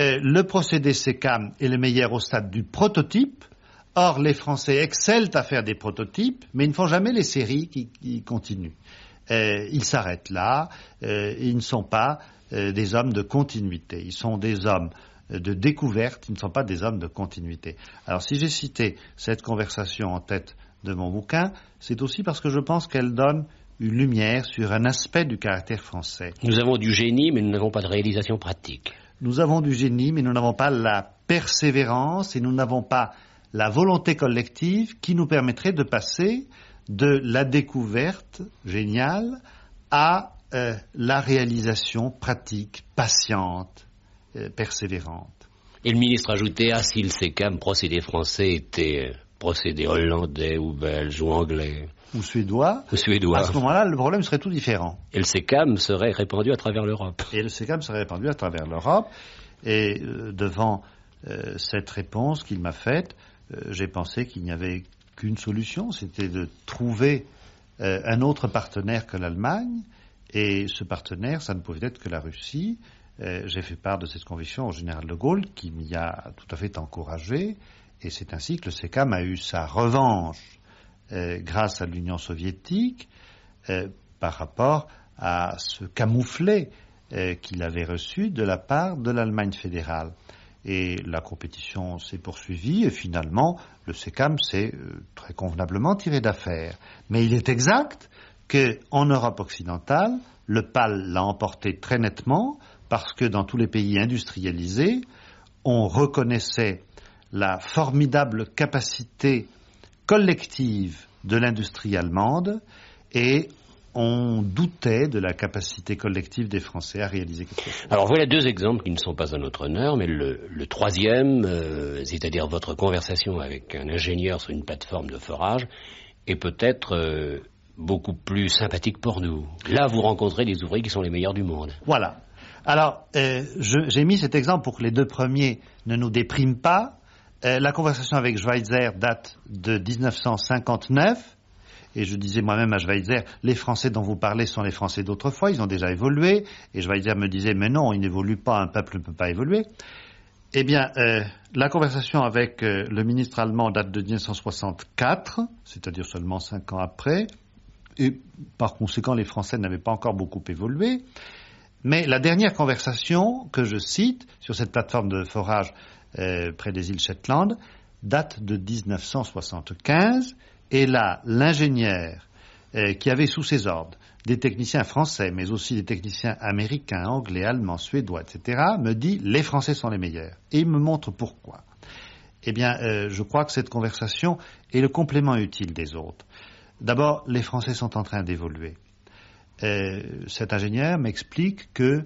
euh, le procédé SECAM est le meilleur au stade du prototype, Or, les Français excellent à faire des prototypes, mais ils ne font jamais les séries qui, continuent. Euh, ils s'arrêtent là, euh, ils ne sont pas euh, des hommes de continuité, ils sont des hommes de découverte, ils ne sont pas des hommes de continuité. Alors si j'ai cité cette conversation en tête de mon bouquin, c'est aussi parce que je pense qu'elle donne une lumière sur un aspect du caractère français. Nous avons du génie, mais nous n'avons pas de réalisation pratique. Nous avons du génie, mais nous n'avons pas la persévérance et nous n'avons pas la volonté collective qui nous permettrait de passer de la découverte géniale à euh, la réalisation pratique, patiente, euh, persévérante. Et le ministre ajoutait, ah, si le SECAM, procédé français, était procédé hollandais ou belge ou anglais. Ou suédois. Ou suédois. À ce moment-là, le problème serait tout différent. Et le SECAM serait répandu à travers l'Europe. Et le SECAM serait répandu à travers l'Europe. Et devant cette réponse qu'il m'a faite, j'ai pensé qu'il n'y avait qu'une solution, c'était de trouver euh, un autre partenaire que l'Allemagne, et ce partenaire, ça ne pouvait être que la Russie. Euh, j'ai fait part de cette conviction au général de Gaulle, qui m'y a tout à fait encouragé, et c'est ainsi que le SECAM a eu sa revanche euh, grâce à l'Union soviétique par rapport à ce camouflet qu'il avait reçu de la part de l'Allemagne fédérale et la compétition s'est poursuivie et finalement le SECAM s'est euh, très convenablement tiré d'affaire. Mais il est exact qu'en Europe occidentale, le PAL l'a emporté très nettement parce que dans tous les pays industrialisés, on reconnaissait la formidable capacité collective de l'industrie allemande et on doutait de la capacité collective des Français à réaliser quelque chose. Alors voilà deux exemples qui ne sont pas à notre honneur, mais le, troisième, euh, c'est-à-dire votre conversation avec un ingénieur sur une plateforme de forage, est peut-être euh, beaucoup plus sympathique pour nous. Là, vous rencontrez des ouvriers qui sont les meilleurs du monde. Voilà. Alors, euh, j'ai mis cet exemple pour que les deux premiers ne nous dépriment pas. la conversation avec Schweitzer date de 1959. Et je disais moi-même à Schweitzer, les Français dont vous parlez sont les Français d'autrefois, ils ont déjà évolué. Et Schweitzer me disait, mais non, ils n'évoluent pas, un peuple ne peut pas évoluer. Eh bien, euh, la conversation avec euh, le ministre allemand date de 1964, c'est-à-dire seulement cinq ans après, et par conséquent, les Français n'avaient pas encore beaucoup évolué. Mais la dernière conversation que je cite sur cette plateforme de forage euh, près des îles Shetland date de 1975 et là, l'ingénieur euh, qui avait sous ses ordres des techniciens français, mais aussi des techniciens américains, anglais, allemands, suédois, etc., me dit les Français sont les meilleurs. Et il me montre pourquoi. Eh bien, euh, je crois que cette conversation est le complément utile des autres. D'abord, les Français sont en train d'évoluer. Euh, cet ingénieur m'explique que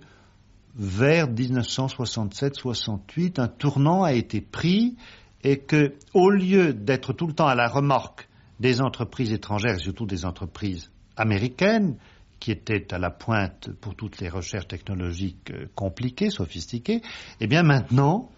vers 1967-68, un tournant a été pris et que, au lieu d'être tout le temps à la remorque des entreprises étrangères, et surtout des entreprises américaines, qui étaient à la pointe pour toutes les recherches technologiques euh, compliquées, sophistiquées, eh bien maintenant,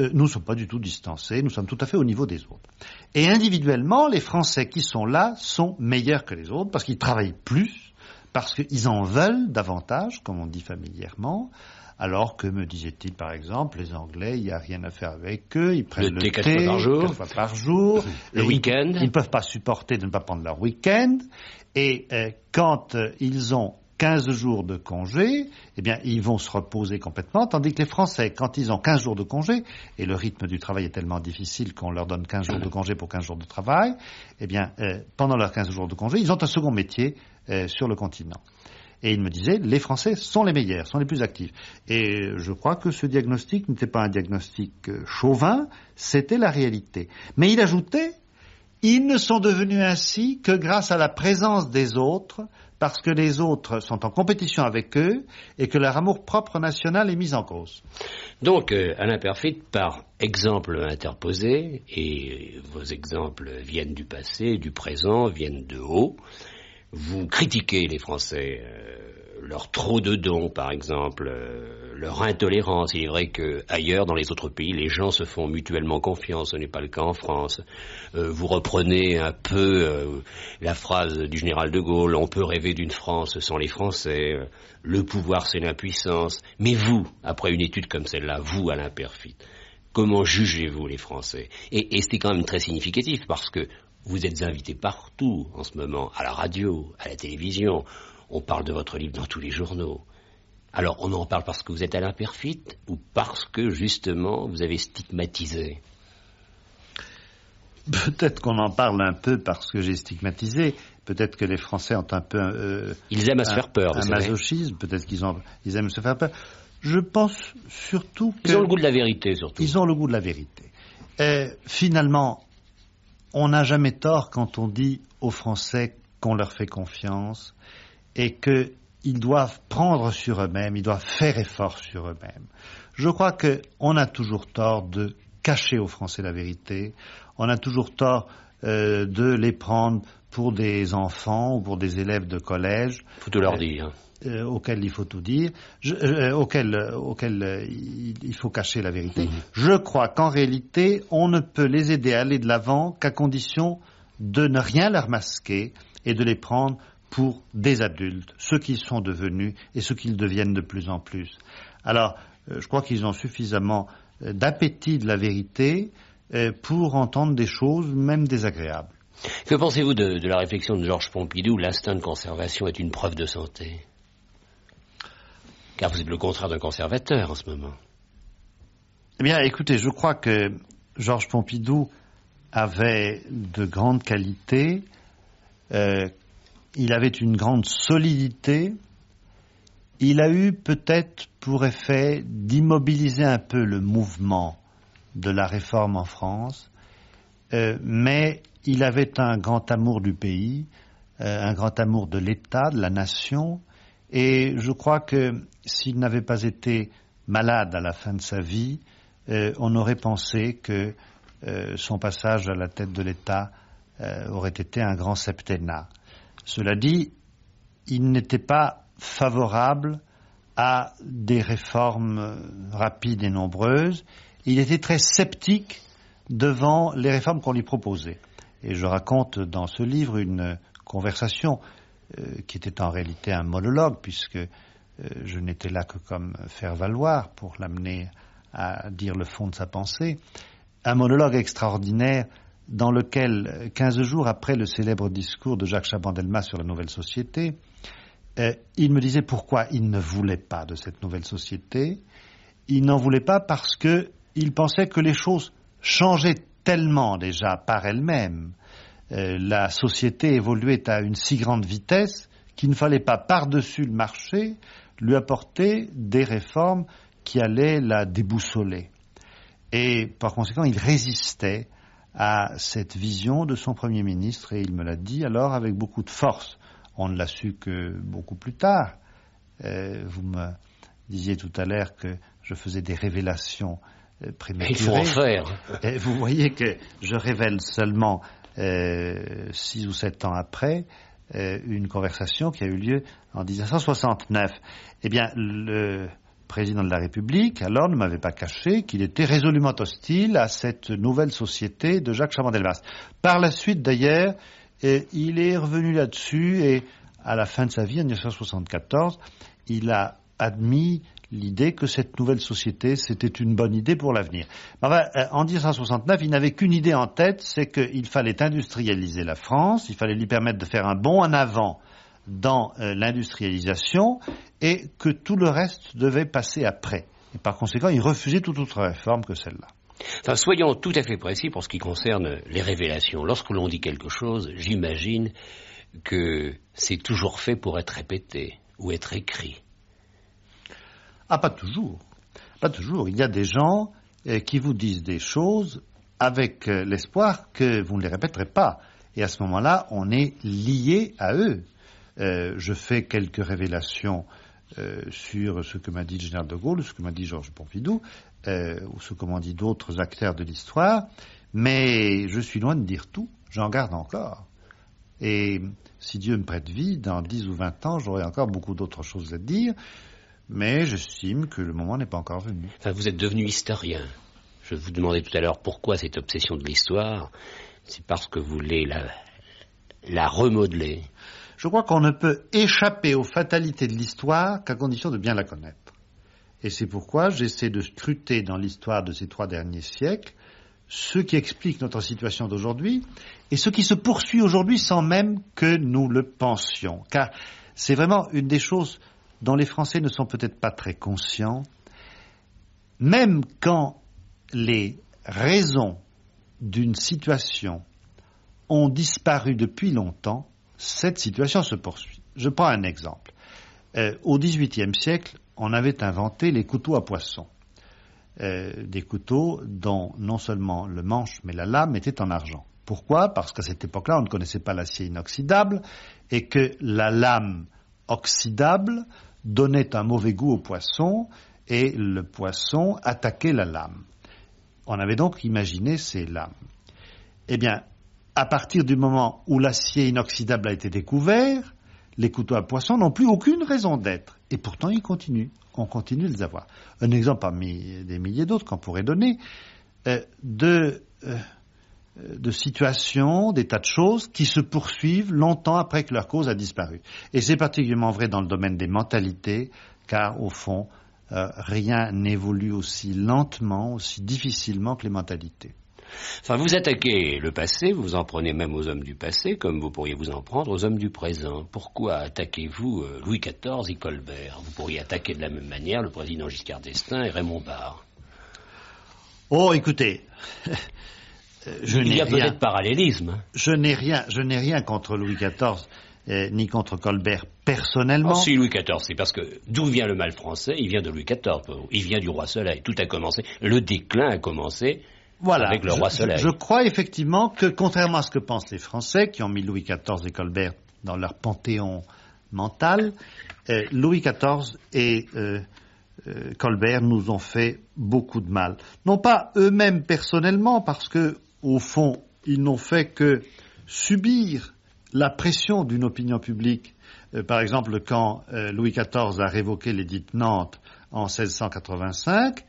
euh, nous ne sommes pas du tout distancés, nous sommes tout à fait au niveau des autres. Et individuellement, les Français qui sont là sont meilleurs que les autres parce qu'ils travaillent plus, parce qu'ils en veulent davantage, comme on dit familièrement, alors que, me disait-il par exemple, les Anglais, il n'y a rien à faire avec eux, ils prennent le, thé, quatre, fois par jour, fois par jour le week-end. Ils ne peuvent pas supporter de ne pas prendre leur week-end, et euh, quand euh, ils ont 15 jours de congé, eh bien, ils vont se reposer complètement, tandis que les Français, quand ils ont 15 jours de congé, et le rythme du travail est tellement difficile qu'on leur donne 15 jours de congé pour 15 jours de travail, eh bien, euh, pendant leurs 15 jours de congé, ils ont un second métier sur le continent. Et il me disait, les Français sont les meilleurs, sont les plus actifs. Et je crois que ce diagnostic n'était pas un diagnostic euh, chauvin, c'était la réalité. Mais il ajoutait, ils ne sont devenus ainsi que grâce à la présence des autres, parce que les autres sont en compétition avec eux et que leur amour propre national est mis en cause. Donc, euh, Alain Perfit, par exemple interposé, et vos exemples viennent du passé, du présent, viennent de haut, vous critiquez les Français, euh, leur trop de dons par exemple, euh, leur intolérance. Il est vrai que ailleurs, dans les autres pays, les gens se font mutuellement confiance. Ce n'est pas le cas en France. Euh, vous reprenez un peu la phrase du général de Gaulle on peut rêver d'une France sans les Français. le pouvoir, c'est l'impuissance. Mais vous, après une étude comme celle-là, vous, Alain Perfit, comment jugez-vous les Français? Et, et c'était quand même très significatif parce que vous êtes invité partout en ce moment, à la radio, à la télévision. On parle de votre livre dans tous les journaux. Alors, on en parle parce que vous êtes à l'imperfite ou parce que, justement, vous avez stigmatisé? Peut-être qu'on en parle un peu parce que j'ai stigmatisé. Peut-être que les Français ont un peu. Euh, ils aiment à se faire peur. Un masochisme. Peut-être qu'ils ils aiment se faire peur. Je pense surtout qu'ils Ils ont le goût de la vérité, surtout. Ils ont le goût de la vérité. Et finalement, on n'a jamais tort quand on dit aux Français qu'on leur fait confiance et que ils doivent prendre sur eux-mêmes, ils doivent faire effort sur eux-mêmes. Je crois qu'on a toujours tort de cacher aux Français la vérité, on a toujours tort euh, de les prendre pour des enfants ou pour des élèves de collège. Faut tout leur dire. Euh, auxquels il faut tout dire, euh, auxquels, auxquels il, faut cacher la vérité. Mhm. Je crois qu'en réalité, on ne peut les aider à aller de l'avant qu'à condition de ne rien leur masquer et de les prendre pour des adultes, ceux qu'ils sont devenus et ceux qu'ils deviennent de plus en plus. Alors, euh, je crois qu'ils ont suffisamment euh, d'appétit de la vérité euh, pour entendre des choses, même désagréables. Que pensez-vous de, la réflexion de Georges Pompidou? L'instinct de conservation est une preuve de santé Car vous êtes le contraire d'un conservateur en ce moment. Eh bien, écoutez, je crois que Georges Pompidou avait de grandes qualités. Il avait une grande solidité, il a eu peut-être pour effet d'immobiliser un peu le mouvement de la réforme en France, euh, mais il avait un grand amour du pays, euh, un grand amour de l'État, de la nation, et je crois que s'il n'avait pas été malade à la fin de sa vie, euh, on aurait pensé que son passage à la tête de l'État aurait été un grand septennat. Cela dit, il n'était pas favorable à des réformes rapides et nombreuses. Il était très sceptique devant les réformes qu'on lui proposait. Et je raconte dans ce livre une conversation euh, qui était en réalité un monologue, puisque euh, je n'étais là que comme faire valoir pour l'amener à dire le fond de sa pensée. Un monologue extraordinaire dans lequel, 15 jours après le célèbre discours de Jacques Chaban-Delmas sur la nouvelle société, euh, il me disait pourquoi il ne voulait pas de cette nouvelle société. Il n'en voulait pas parce qu'il pensait que les choses changeaient tellement déjà par elles-mêmes. Euh, la société évoluait à une si grande vitesse qu'il ne fallait pas par-dessus le marché lui apporter des réformes qui allaient la déboussoler. Et par conséquent, il résistait à cette vision de son Premier ministre et il me l'a dit alors avec beaucoup de force. On ne l'a su que beaucoup plus tard. Euh, vous me disiez tout à l'heure que je faisais des révélations euh, prématurées. Il faut en faire. Et vous voyez que je révèle seulement euh, six ou sept ans après euh, une conversation qui a eu lieu en 1969. Eh bien, le président de la République, alors, ne m'avait pas caché qu'il était résolument hostile à cette nouvelle société de Jacques Chaban-Delmas. Par la suite, d'ailleurs, il est revenu là-dessus et à la fin de sa vie, en 1974, il a admis l'idée que cette nouvelle société, c'était une bonne idée pour l'avenir. Enfin, euh, en 1969, il n'avait qu'une idée en tête, c'est qu'il fallait industrialiser la France, il fallait lui permettre de faire un bond en avant dans euh, l'industrialisation et que tout le reste devait passer après. Par conséquent, il refusait toute autre réforme que celle-là. Enfin, soyons tout à fait précis pour ce qui concerne les révélations. Lorsque l'on dit quelque chose, j'imagine que c'est toujours fait pour être répété ou être écrit. Ah, pas toujours. Pas toujours. Il y a des gens euh, qui vous disent des choses avec euh, l'espoir que vous ne les répéterez pas. Et à ce moment-là, on est lié à eux. Euh, je fais quelques révélations sur ce que m'a dit le général de Gaulle, ce que m'a dit Georges Pompidou, ou ce que m'ont dit d'autres acteurs de l'histoire, mais je suis loin de dire tout, j'en garde encore. Et si Dieu me prête vie, dans 10 ou 20 ans, j'aurai encore beaucoup d'autres choses à dire, mais j'estime que le moment n'est pas encore venu. Enfin, vous êtes devenu historien. Je vous demandais tout à l'heure pourquoi cette obsession de l'histoire. C'est parce que vous voulez la, la remodeler. Je crois qu'on ne peut échapper aux fatalités de l'histoire qu'à condition de bien la connaître. Et c'est pourquoi j'essaie de scruter dans l'histoire de ces trois derniers siècles ce qui explique notre situation d'aujourd'hui et ce qui se poursuit aujourd'hui sans même que nous le pensions. Car c'est vraiment une des choses dont les Français ne sont peut-être pas très conscients. Même quand les raisons d'une situation ont disparu depuis longtemps, cette situation se poursuit. Je prends un exemple. Euh, au XVIIIe siècle, on avait inventé les couteaux à poisson. Euh, des couteaux dont non seulement le manche mais la lame étaient en argent. Pourquoi? Parce qu'à cette époque-là, on ne connaissait pas l'acier inoxydable et que la lame oxydable donnait un mauvais goût au poisson et le poisson attaquait la lame. On avait donc imaginé ces lames. Eh bien, à partir du moment où l'acier inoxydable a été découvert, les couteaux à poisson n'ont plus aucune raison d'être. Et pourtant, ils continuent. On continue de les avoir. Un exemple parmi des milliers d'autres qu'on pourrait donner, euh, de, euh, de situations, des tas de choses qui se poursuivent longtemps après que leur cause a disparu. Et c'est particulièrement vrai dans le domaine des mentalités, car au fond, euh, rien n'évolue aussi lentement, aussi difficilement que les mentalités. Enfin, vous attaquez le passé, vous en prenez même aux hommes du passé, comme vous pourriez vous en prendre aux hommes du présent. Pourquoi attaquez-vous euh, Louis XIV et Colbert? Vous pourriez attaquer de la même manière le président Giscard d'Estaing et Raymond Barre. Oh, écoutez, je Il y a peut-être parallélisme. Je n'ai rien, je n'ai rien contre Louis XIV. Eh, ni contre Colbert personnellement. Oh, si Louis XIV, c'est parce que d'où vient le mal français Il vient de Louis XIV. Il vient du roi Soleil. Tout a commencé. Le déclin a commencé voilà, avec le roi Soleil. Je, crois effectivement que, contrairement à ce que pensent les Français, qui ont mis Louis XIV et Colbert dans leur panthéon mental, eh, Louis XIV et euh, euh, Colbert nous ont fait beaucoup de mal. Non pas eux-mêmes personnellement, parce que au fond, ils n'ont fait que subir la pression d'une opinion publique. Euh, par exemple, quand euh, Louis XIV a révoqué l'édit de Nantes en 1685,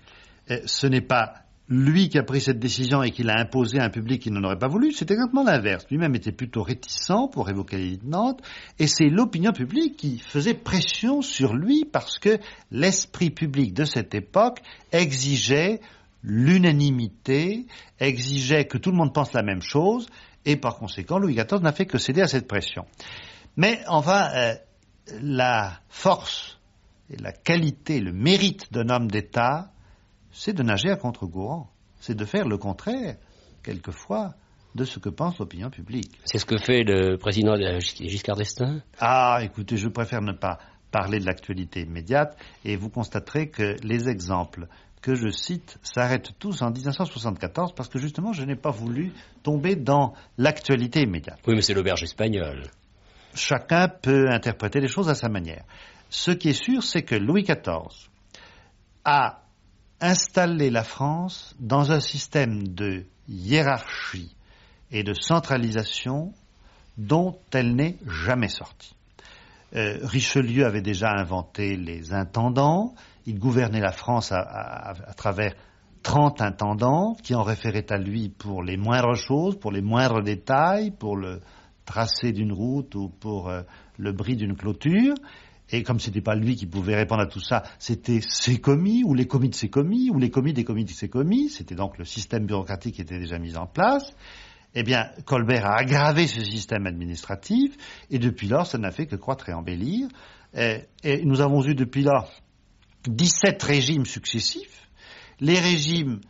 euh, ce n'est pas lui qui a pris cette décision et qui l'a imposée à un public qui n'en aurait pas voulu, c'est exactement l'inverse. Lui-même était plutôt réticent pour révoquer l'édit de Nantes, et c'est l'opinion publique qui faisait pression sur lui parce que l'esprit public de cette époque exigeait l'unanimité, exigeait que tout le monde pense la même chose, et par conséquent, Louis XIV n'a fait que céder à cette pression. Mais enfin, euh, la force et la qualité, le mérite d'un homme d'État, c'est de nager à contre-courant. C'est de faire le contraire, quelquefois, de ce que pense l'opinion publique. C'est ce que fait le président Giscard d'Estaing? Ah, écoutez, je préfère ne pas parler de l'actualité immédiate, et vous constaterez que les exemples que je cite s'arrêtent tous en 1974 parce que justement je n'ai pas voulu tomber dans l'actualité immédiate. Oui, mais c'est l'auberge espagnole. Chacun peut interpréter les choses à sa manière. Ce qui est sûr, c'est que Louis XIV a installé la France dans un système de hiérarchie et de centralisation dont elle n'est jamais sortie. Euh, Richelieu avait déjà inventé les intendants, il gouvernait la France à, travers 30 intendants qui en référaient à lui pour les moindres choses, pour les moindres détails, pour le tracé d'une route ou pour euh, le bris d'une clôture. Et comme ce n'était pas lui qui pouvait répondre à tout ça, c'était ses commis, ou les commis de ses commis, ou les commis des commis de ses commis. C'était donc le système bureaucratique qui était déjà mis en place. Eh bien, Colbert a aggravé ce système administratif, et depuis lors, ça n'a fait que croître et embellir. Et, et nous avons eu depuis lors 17 régimes successifs. Les régimes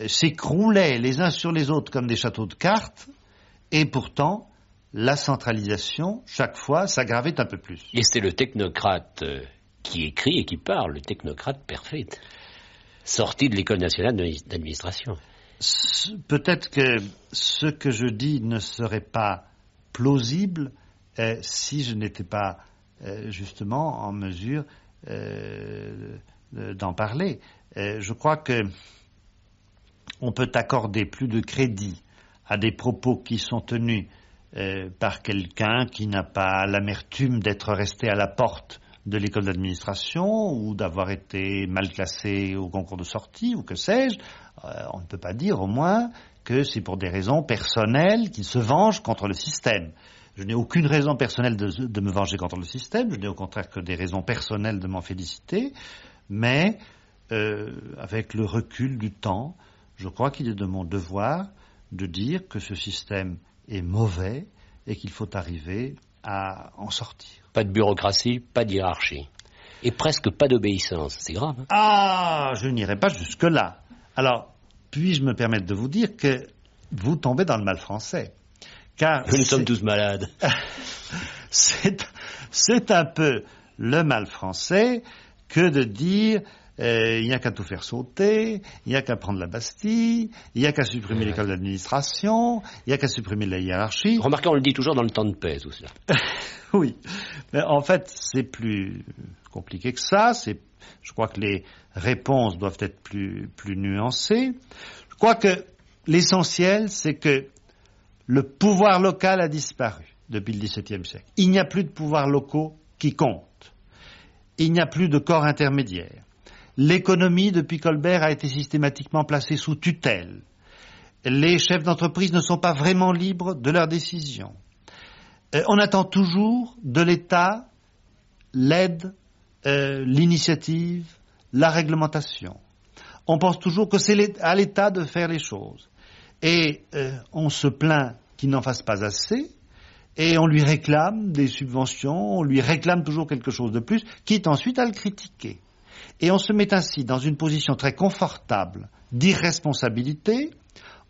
euh, s'écroulaient les uns sur les autres comme des châteaux de cartes, et pourtant, la centralisation, chaque fois, s'aggravait un peu plus. Et c'est le technocrate euh, qui écrit et qui parle, le technocrate parfait, sorti de l'école nationale d'administration. Peut-être que ce que je dis ne serait pas plausible euh, si je n'étais pas justement en mesure d'en parler. Euh, je crois que on peut accorder plus de crédit à des propos qui sont tenus euh, par quelqu'un qui n'a pas l'amertume d'être resté à la porte de l'école d'administration ou d'avoir été mal classé au concours de sortie ou que sais-je. on ne peut pas dire au moins que c'est pour des raisons personnelles qu'il se venge contre le système. Je n'ai aucune raison personnelle de, me venger contre le système, je n'ai au contraire que des raisons personnelles de m'en féliciter, mais euh, avec le recul du temps, je crois qu'il est de mon devoir de dire que ce système est mauvais et qu'il faut arriver à en sortir. Pas de bureaucratie, pas de hiérarchie. Et presque pas d'obéissance. C'est grave. Hein ah, je n'irai pas jusque-là. Alors, puis-je me permettre de vous dire que vous tombez dans le mal français? Car nous sommes tous malades. c'est un peu le mal français que de dire euh, il n'y a qu'à tout faire sauter, il n'y a qu'à prendre la Bastille, il n'y a qu'à supprimer l'école d'administration, il n'y a qu'à supprimer la hiérarchie. Remarquez, on le dit toujours dans le temps de paix, tout cela. oui. Mais en fait, c'est plus compliqué que ça. je crois que les réponses doivent être plus, plus nuancées. Je crois que l'essentiel, c'est que le pouvoir local a disparu depuis le XVIIe siècle. Il n'y a plus de pouvoirs locaux qui comptent. Il n'y a plus de corps intermédiaires. L'économie, depuis Colbert, a été systématiquement placée sous tutelle. Les chefs d'entreprise ne sont pas vraiment libres de leurs décisions. Euh, on attend toujours de l'État l'aide, euh, l'initiative, la réglementation. On pense toujours que c'est à l'État de faire les choses. Et euh, on se plaint qu'il n'en fasse pas assez, et on lui réclame des subventions, on lui réclame toujours quelque chose de plus, quitte ensuite à le critiquer. Et on se met ainsi dans une position très confortable d'irresponsabilité,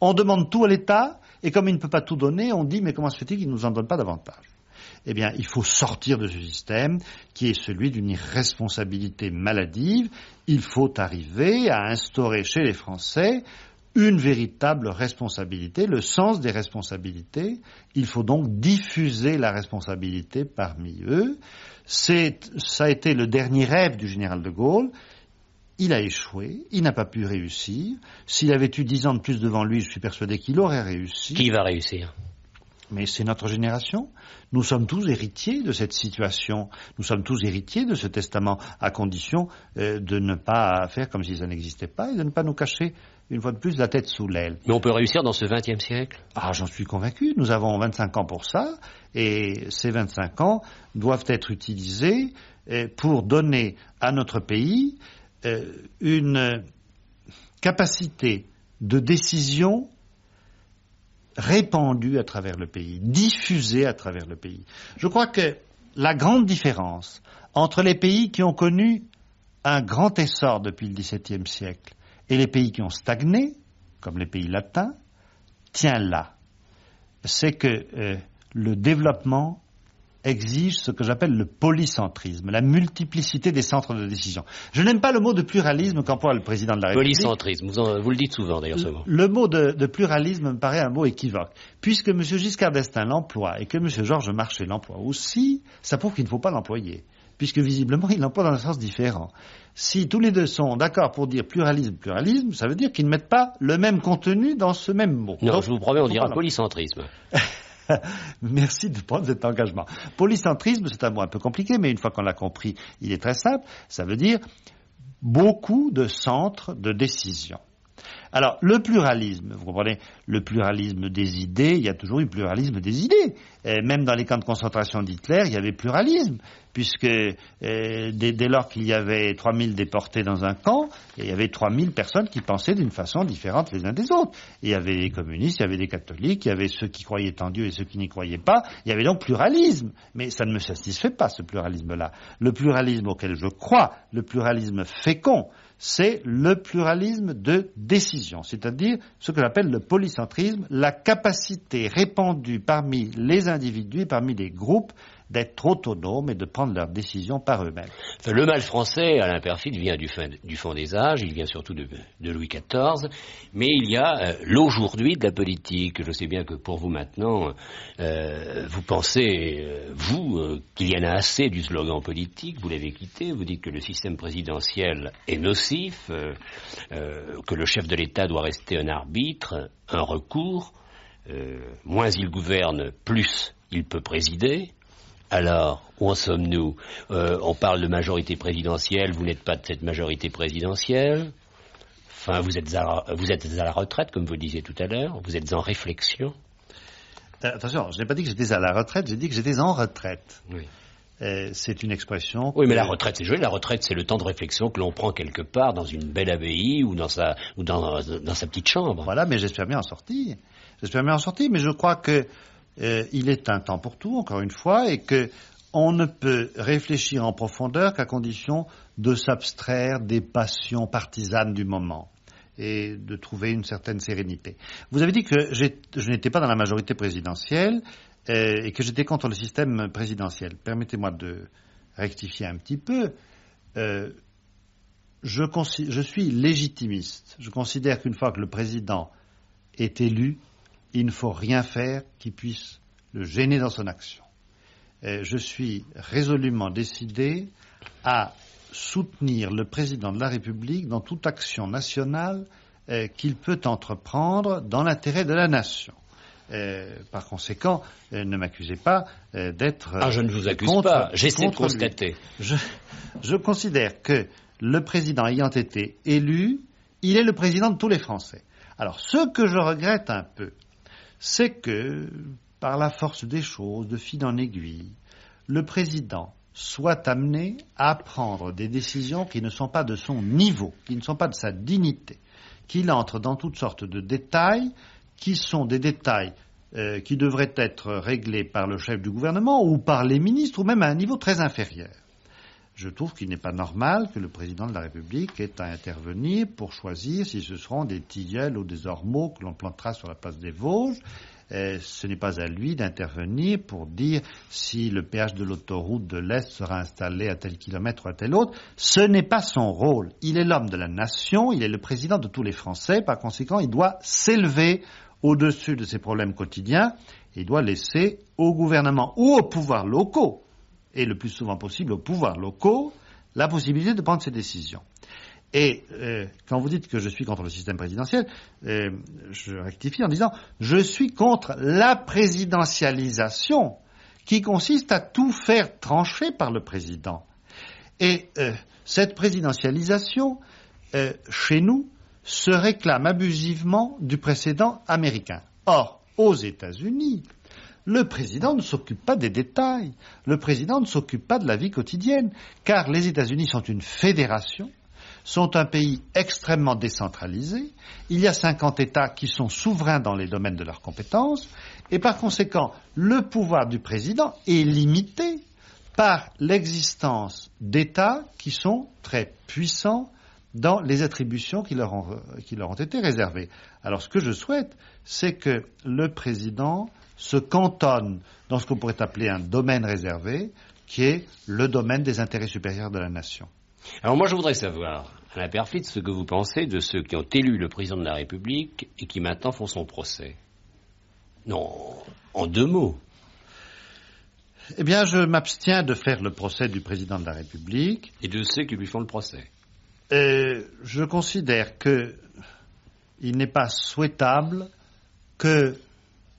on demande tout à l'État, et comme il ne peut pas tout donner, on dit mais comment se fait-il qu'il ne nous en donne pas davantage? Eh bien, il faut sortir de ce système qui est celui d'une irresponsabilité maladive. Il faut arriver à instaurer chez les Français une véritable responsabilité, le sens des responsabilités. Il faut donc diffuser la responsabilité parmi eux. C'est, ça a été le dernier rêve du général de Gaulle. Il a échoué, il n'a pas pu réussir. S'il avait eu dix ans de plus devant lui, je suis persuadé qu'il aurait réussi. Qui va réussir mais c'est notre génération. Nous sommes tous héritiers de cette situation. Nous sommes tous héritiers de ce testament, à condition euh, de ne pas faire comme si ça n'existait pas et de ne pas nous cacher une fois de plus, la tête sous l'aile. Mais on peut réussir dans ce XXe siècle? Ah, j'en suis convaincu. Nous avons 25 ans pour ça, et ces 25 ans doivent être utilisés eh, pour donner à notre pays eh, une capacité de décision répandue à travers le pays, diffusée à travers le pays. Je crois que la grande différence entre les pays qui ont connu un grand essor depuis le XVIIe siècle et les pays qui ont stagné, comme les pays latins, tient là. C'est que euh, le développement exige ce que j'appelle le polycentrisme, la multiplicité des centres de décision. Je n'aime pas le mot de pluralisme qu'emploie le président de la République. Polycentrisme, vous, le dites souvent d'ailleurs ce mot. Le, mot de, de, pluralisme me paraît un mot équivoque. Puisque M. Giscard d'Estaing l'emploie et que M. Georges Marchais l'emploie aussi, ça prouve qu'il ne faut pas l'employer puisque visiblement il l'emploie dans un sens différent. Si tous les deux sont d'accord pour dire pluralisme, pluralisme, ça veut dire qu'ils ne mettent pas le même contenu dans ce même mot. Non, je vous promets, on dira polycentrisme. Merci de prendre cet engagement. Polycentrisme, c'est un mot un peu compliqué, mais une fois qu'on l'a compris, il est très simple. Ça veut dire beaucoup de centres de décision. Alors, le pluralisme, vous comprenez, le pluralisme des idées, il y a toujours eu pluralisme des idées. même dans les camps de concentration d'Hitler, il y avait pluralisme, puisque euh, dès, lors qu'il y avait 3000 déportés dans un camp, il y avait 3000 personnes qui pensaient d'une façon différente les uns des autres. il y avait des communistes, il y avait des catholiques, il y avait ceux qui croyaient en Dieu et ceux qui n'y croyaient pas. Il y avait donc pluralisme. Mais ça ne me satisfait pas, ce pluralisme-là. Le pluralisme auquel je crois, le pluralisme fécond, c'est le pluralisme de décision, c'est-à-dire ce que j'appelle le polycentrisme, la capacité répandue parmi les individus parmi les groupes d'être autonomes et de prendre leurs décisions par eux-mêmes. Le mal français, à l'imperfide, vient du, fond des âges, il vient surtout de, Louis XIV, mais il y a euh, l'aujourd'hui de la politique. Je sais bien que pour vous maintenant, euh, vous pensez, euh, vous, qu'il y en a assez du slogan politique, vous l'avez quitté, vous dites que le système présidentiel est nocif, que le chef de l'État doit rester un arbitre, un recours, moins il gouverne, plus il peut présider. Alors, où en sommes-nous? Euh, On parle de majorité présidentielle, vous n'êtes pas de cette majorité présidentielle. Enfin, vous êtes à, vous êtes à la retraite, comme vous le disiez tout à l'heure, vous êtes en réflexion. Euh, attention, je n'ai pas dit que j'étais à la retraite, j'ai dit que j'étais en retraite. Oui. Euh, c'est une expression. Oui, mais la retraite, c'est joli. La retraite, c'est le temps de réflexion que l'on prend quelque part dans une belle abbaye ou dans sa, ou dans, dans sa petite chambre. Voilà, mais j'espère bien en sortir. J'espère bien en sortir, mais je crois que euh, il est un temps pour tout, encore une fois, et que on ne peut réfléchir en profondeur qu'à condition de s'abstraire des passions partisanes du moment et de trouver une certaine sérénité. Vous avez dit que je n'étais pas dans la majorité présidentielle euh, et que j'étais contre le système présidentiel. Permettez-moi de rectifier un petit peu. Euh, je, je suis légitimiste. Je considère qu'une fois que le président est élu, il ne faut rien faire qui puisse le gêner dans son action. je suis résolument décidé à soutenir le président de la République dans toute action nationale euh, qu'il peut entreprendre dans l'intérêt de la nation. Euh, par conséquent, euh, ne m'accusez pas d'être. Ah, je ne vous accuse pas. J'essaie de constater. Je, je, considère que le président ayant été élu, il est le président de tous les Français. Alors, ce que je regrette un peu, c'est que, par la force des choses, de fil en aiguille, le président soit amené à prendre des décisions qui ne sont pas de son niveau, qui ne sont pas de sa dignité, qu'il entre dans toutes sortes de détails qui sont des détails euh, qui devraient être réglés par le chef du gouvernement ou par les ministres ou même à un niveau très inférieur. Je trouve qu'il n'est pas normal que le président de la République ait à intervenir pour choisir si ce seront des tilleuls ou des ormeaux que l'on plantera sur la place des Vosges ce n'est pas à lui d'intervenir pour dire si le péage de l'autoroute de l'Est sera installé à tel kilomètre ou à tel autre. Ce n'est pas son rôle. Il est l'homme de la nation, il est le président de tous les Français, par conséquent, il doit s'élever au-dessus de ses problèmes quotidiens, il doit laisser au gouvernement ou aux pouvoirs locaux, et le plus souvent possible aux pouvoirs locaux, la possibilité de prendre ses décisions. Et euh, quand vous dites que je suis contre le système présidentiel, euh, je rectifie en disant je suis contre la présidentialisation qui consiste à tout faire trancher par le président. Et euh, cette présidentialisation, chez nous, se réclame abusivement du précédent américain. Or, aux États-Unis, le président ne s'occupe pas des détails, le président ne s'occupe pas de la vie quotidienne, car les États-Unis sont une fédération sont un pays extrêmement décentralisé. Il y a 50 États qui sont souverains dans les domaines de leurs compétences. Et par conséquent, le pouvoir du président est limité par l'existence d'États qui sont très puissants dans les attributions qui leur, ont, qui leur ont été réservées. Alors ce que je souhaite, c'est que le président se cantonne dans ce qu'on pourrait appeler un domaine réservé, qui est le domaine des intérêts supérieurs de la nation. Alors moi je voudrais savoir, à la perfide, ce que vous pensez de ceux qui ont élu le président de la République et qui maintenant font son procès. Non, en deux mots. Eh bien, je m'abstiens de faire le procès du président de la République. Et de ceux qui lui font le procès. Et je considère que il n'est pas souhaitable que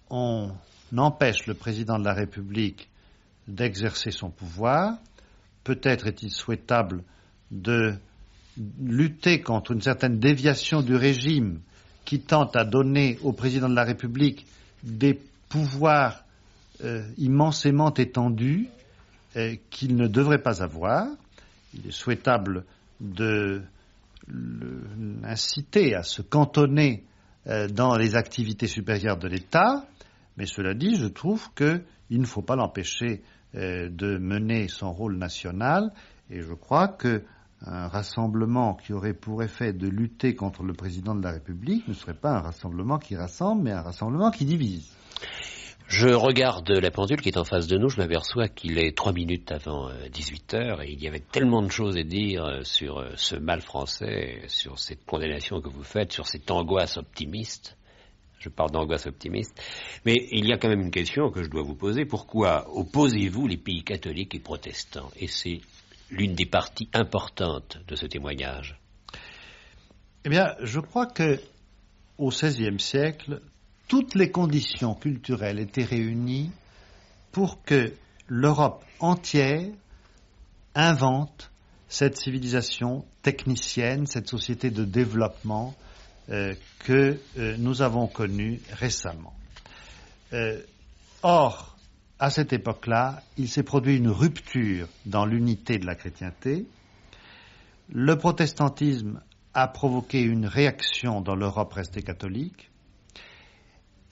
on empêche le président de la République d'exercer son pouvoir. Peut-être est-il souhaitable de lutter contre une certaine déviation du régime qui tente à donner au président de la République des pouvoirs euh, immensément étendus euh, qu'il ne devrait pas avoir. Il est souhaitable de l'inciter à se cantonner euh, dans les activités supérieures de l'État, mais cela dit, je trouve qu'il ne faut pas l'empêcher de mener son rôle national, et je crois que un rassemblement qui aurait pour effet de lutter contre le président de la République ne serait pas un rassemblement qui rassemble, mais un rassemblement qui divise. Je regarde la pendule qui est en face de nous, je m'aperçois qu'il est trois minutes avant 18 euh, heures et il y avait tellement de choses à dire euh, sur euh, ce mal français, sur cette condamnation que vous faites, sur cette angoisse optimiste. Je parle d'angoisse optimiste. Mais il y a quand même une question que je dois vous poser. Pourquoi opposez-vous les pays catholiques et protestants? Et c'est l'une des parties importantes de ce témoignage Eh bien, je crois que au XVIe siècle, toutes les conditions culturelles étaient réunies pour que l'Europe entière invente cette civilisation technicienne, cette société de développement que euh, nous avons connue récemment. Euh, or, à cette époque-là, il s'est produit une rupture dans l'unité de la chrétienté. Le protestantisme a provoqué une réaction dans l'Europe restée catholique.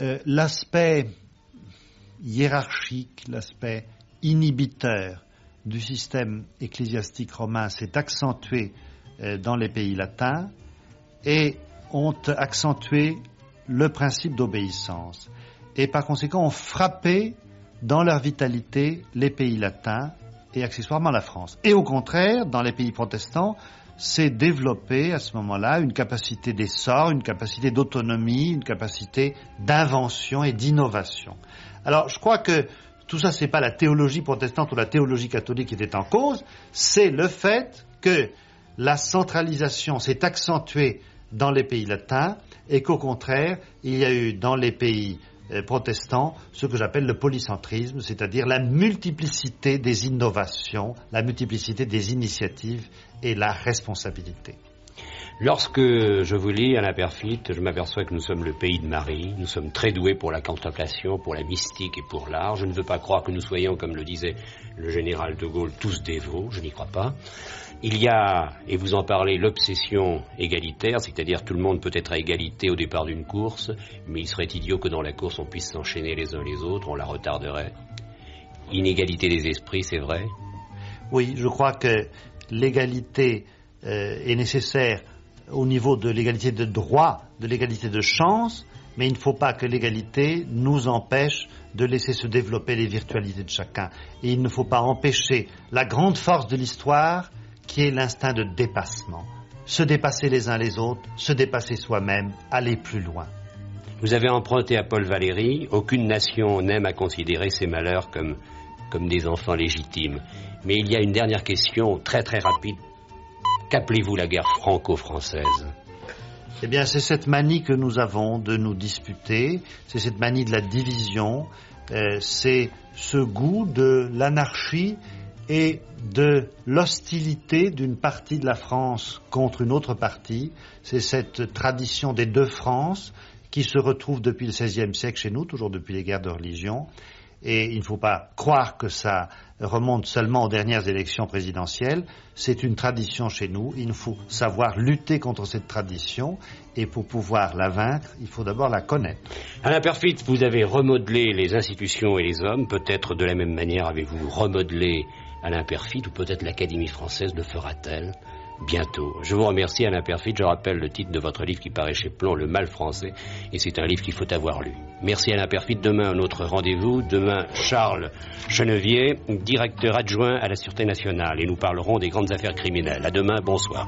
Euh, l'aspect hiérarchique, l'aspect inhibiteur du système ecclésiastique romain s'est accentué euh, dans les pays latins et ont accentué le principe d'obéissance et par conséquent ont frappé dans leur vitalité les pays latins et accessoirement la France. Et au contraire, dans les pays protestants, s'est développée à ce moment-là une capacité d'essor, une capacité d'autonomie, une capacité d'invention et d'innovation. Alors je crois que tout ça, ce n'est pas la théologie protestante ou la théologie catholique qui était en cause, c'est le fait que la centralisation s'est accentuée dans les pays latins et qu'au contraire, il y a eu dans les pays euh, protestants ce que j'appelle le polycentrisme, c'est-à-dire la multiplicité des innovations, la multiplicité des initiatives et la responsabilité. Lorsque je vous lis Alain Perfit, je m'aperçois que nous sommes le pays de Marie, nous sommes très doués pour la contemplation, pour la mystique et pour l'art. Je ne veux pas croire que nous soyons, comme le disait le général de Gaulle, tous dévots, je n'y crois pas. Il y a, et vous en parlez, l'obsession égalitaire, c'est-à-dire tout le monde peut être à égalité au départ d'une course, mais il serait idiot que dans la course on puisse s'enchaîner les uns les autres, on la retarderait. Inégalité des esprits, c'est vrai? Oui, je crois que l'égalité euh, est nécessaire au niveau de l'égalité de droit, de l'égalité de chance, mais il ne faut pas que l'égalité nous empêche de laisser se développer les virtualités de chacun. Et il ne faut pas empêcher la grande force de l'histoire qui est l'instinct de dépassement. Se dépasser les uns les autres, se dépasser soi-même, aller plus loin. Vous avez emprunté à Paul Valéry, aucune nation n'aime à considérer ses malheurs comme, comme des enfants légitimes. Mais il y a une dernière question très très rapide Qu'appelez-vous la guerre franco-française? Eh bien, c'est cette manie que nous avons de nous disputer, c'est cette manie de la division, euh, c'est ce goût de l'anarchie et de l'hostilité d'une partie de la France contre une autre partie. C'est cette tradition des deux France qui se retrouve depuis le XVIe siècle chez nous, toujours depuis les guerres de religion. Et il ne faut pas croire que ça remonte seulement aux dernières élections présidentielles. C'est une tradition chez nous. Il faut savoir lutter contre cette tradition. Et pour pouvoir la vaincre, il faut d'abord la connaître. Alain Perfit, vous avez remodelé les institutions et les hommes. Peut-être de la même manière avez-vous remodelé Alain Perfit, ou peut-être l'Académie française le fera-t-elle bientôt. Je vous remercie Alain Perfit. Je rappelle le titre de votre livre qui paraît chez Plomb, Le mal français, et c'est un livre qu'il faut avoir lu. Merci Alain Perfit. Demain, un autre rendez-vous. Demain, Charles Chenevier, directeur adjoint à la Sûreté nationale, et nous parlerons des grandes affaires criminelles. À demain, bonsoir.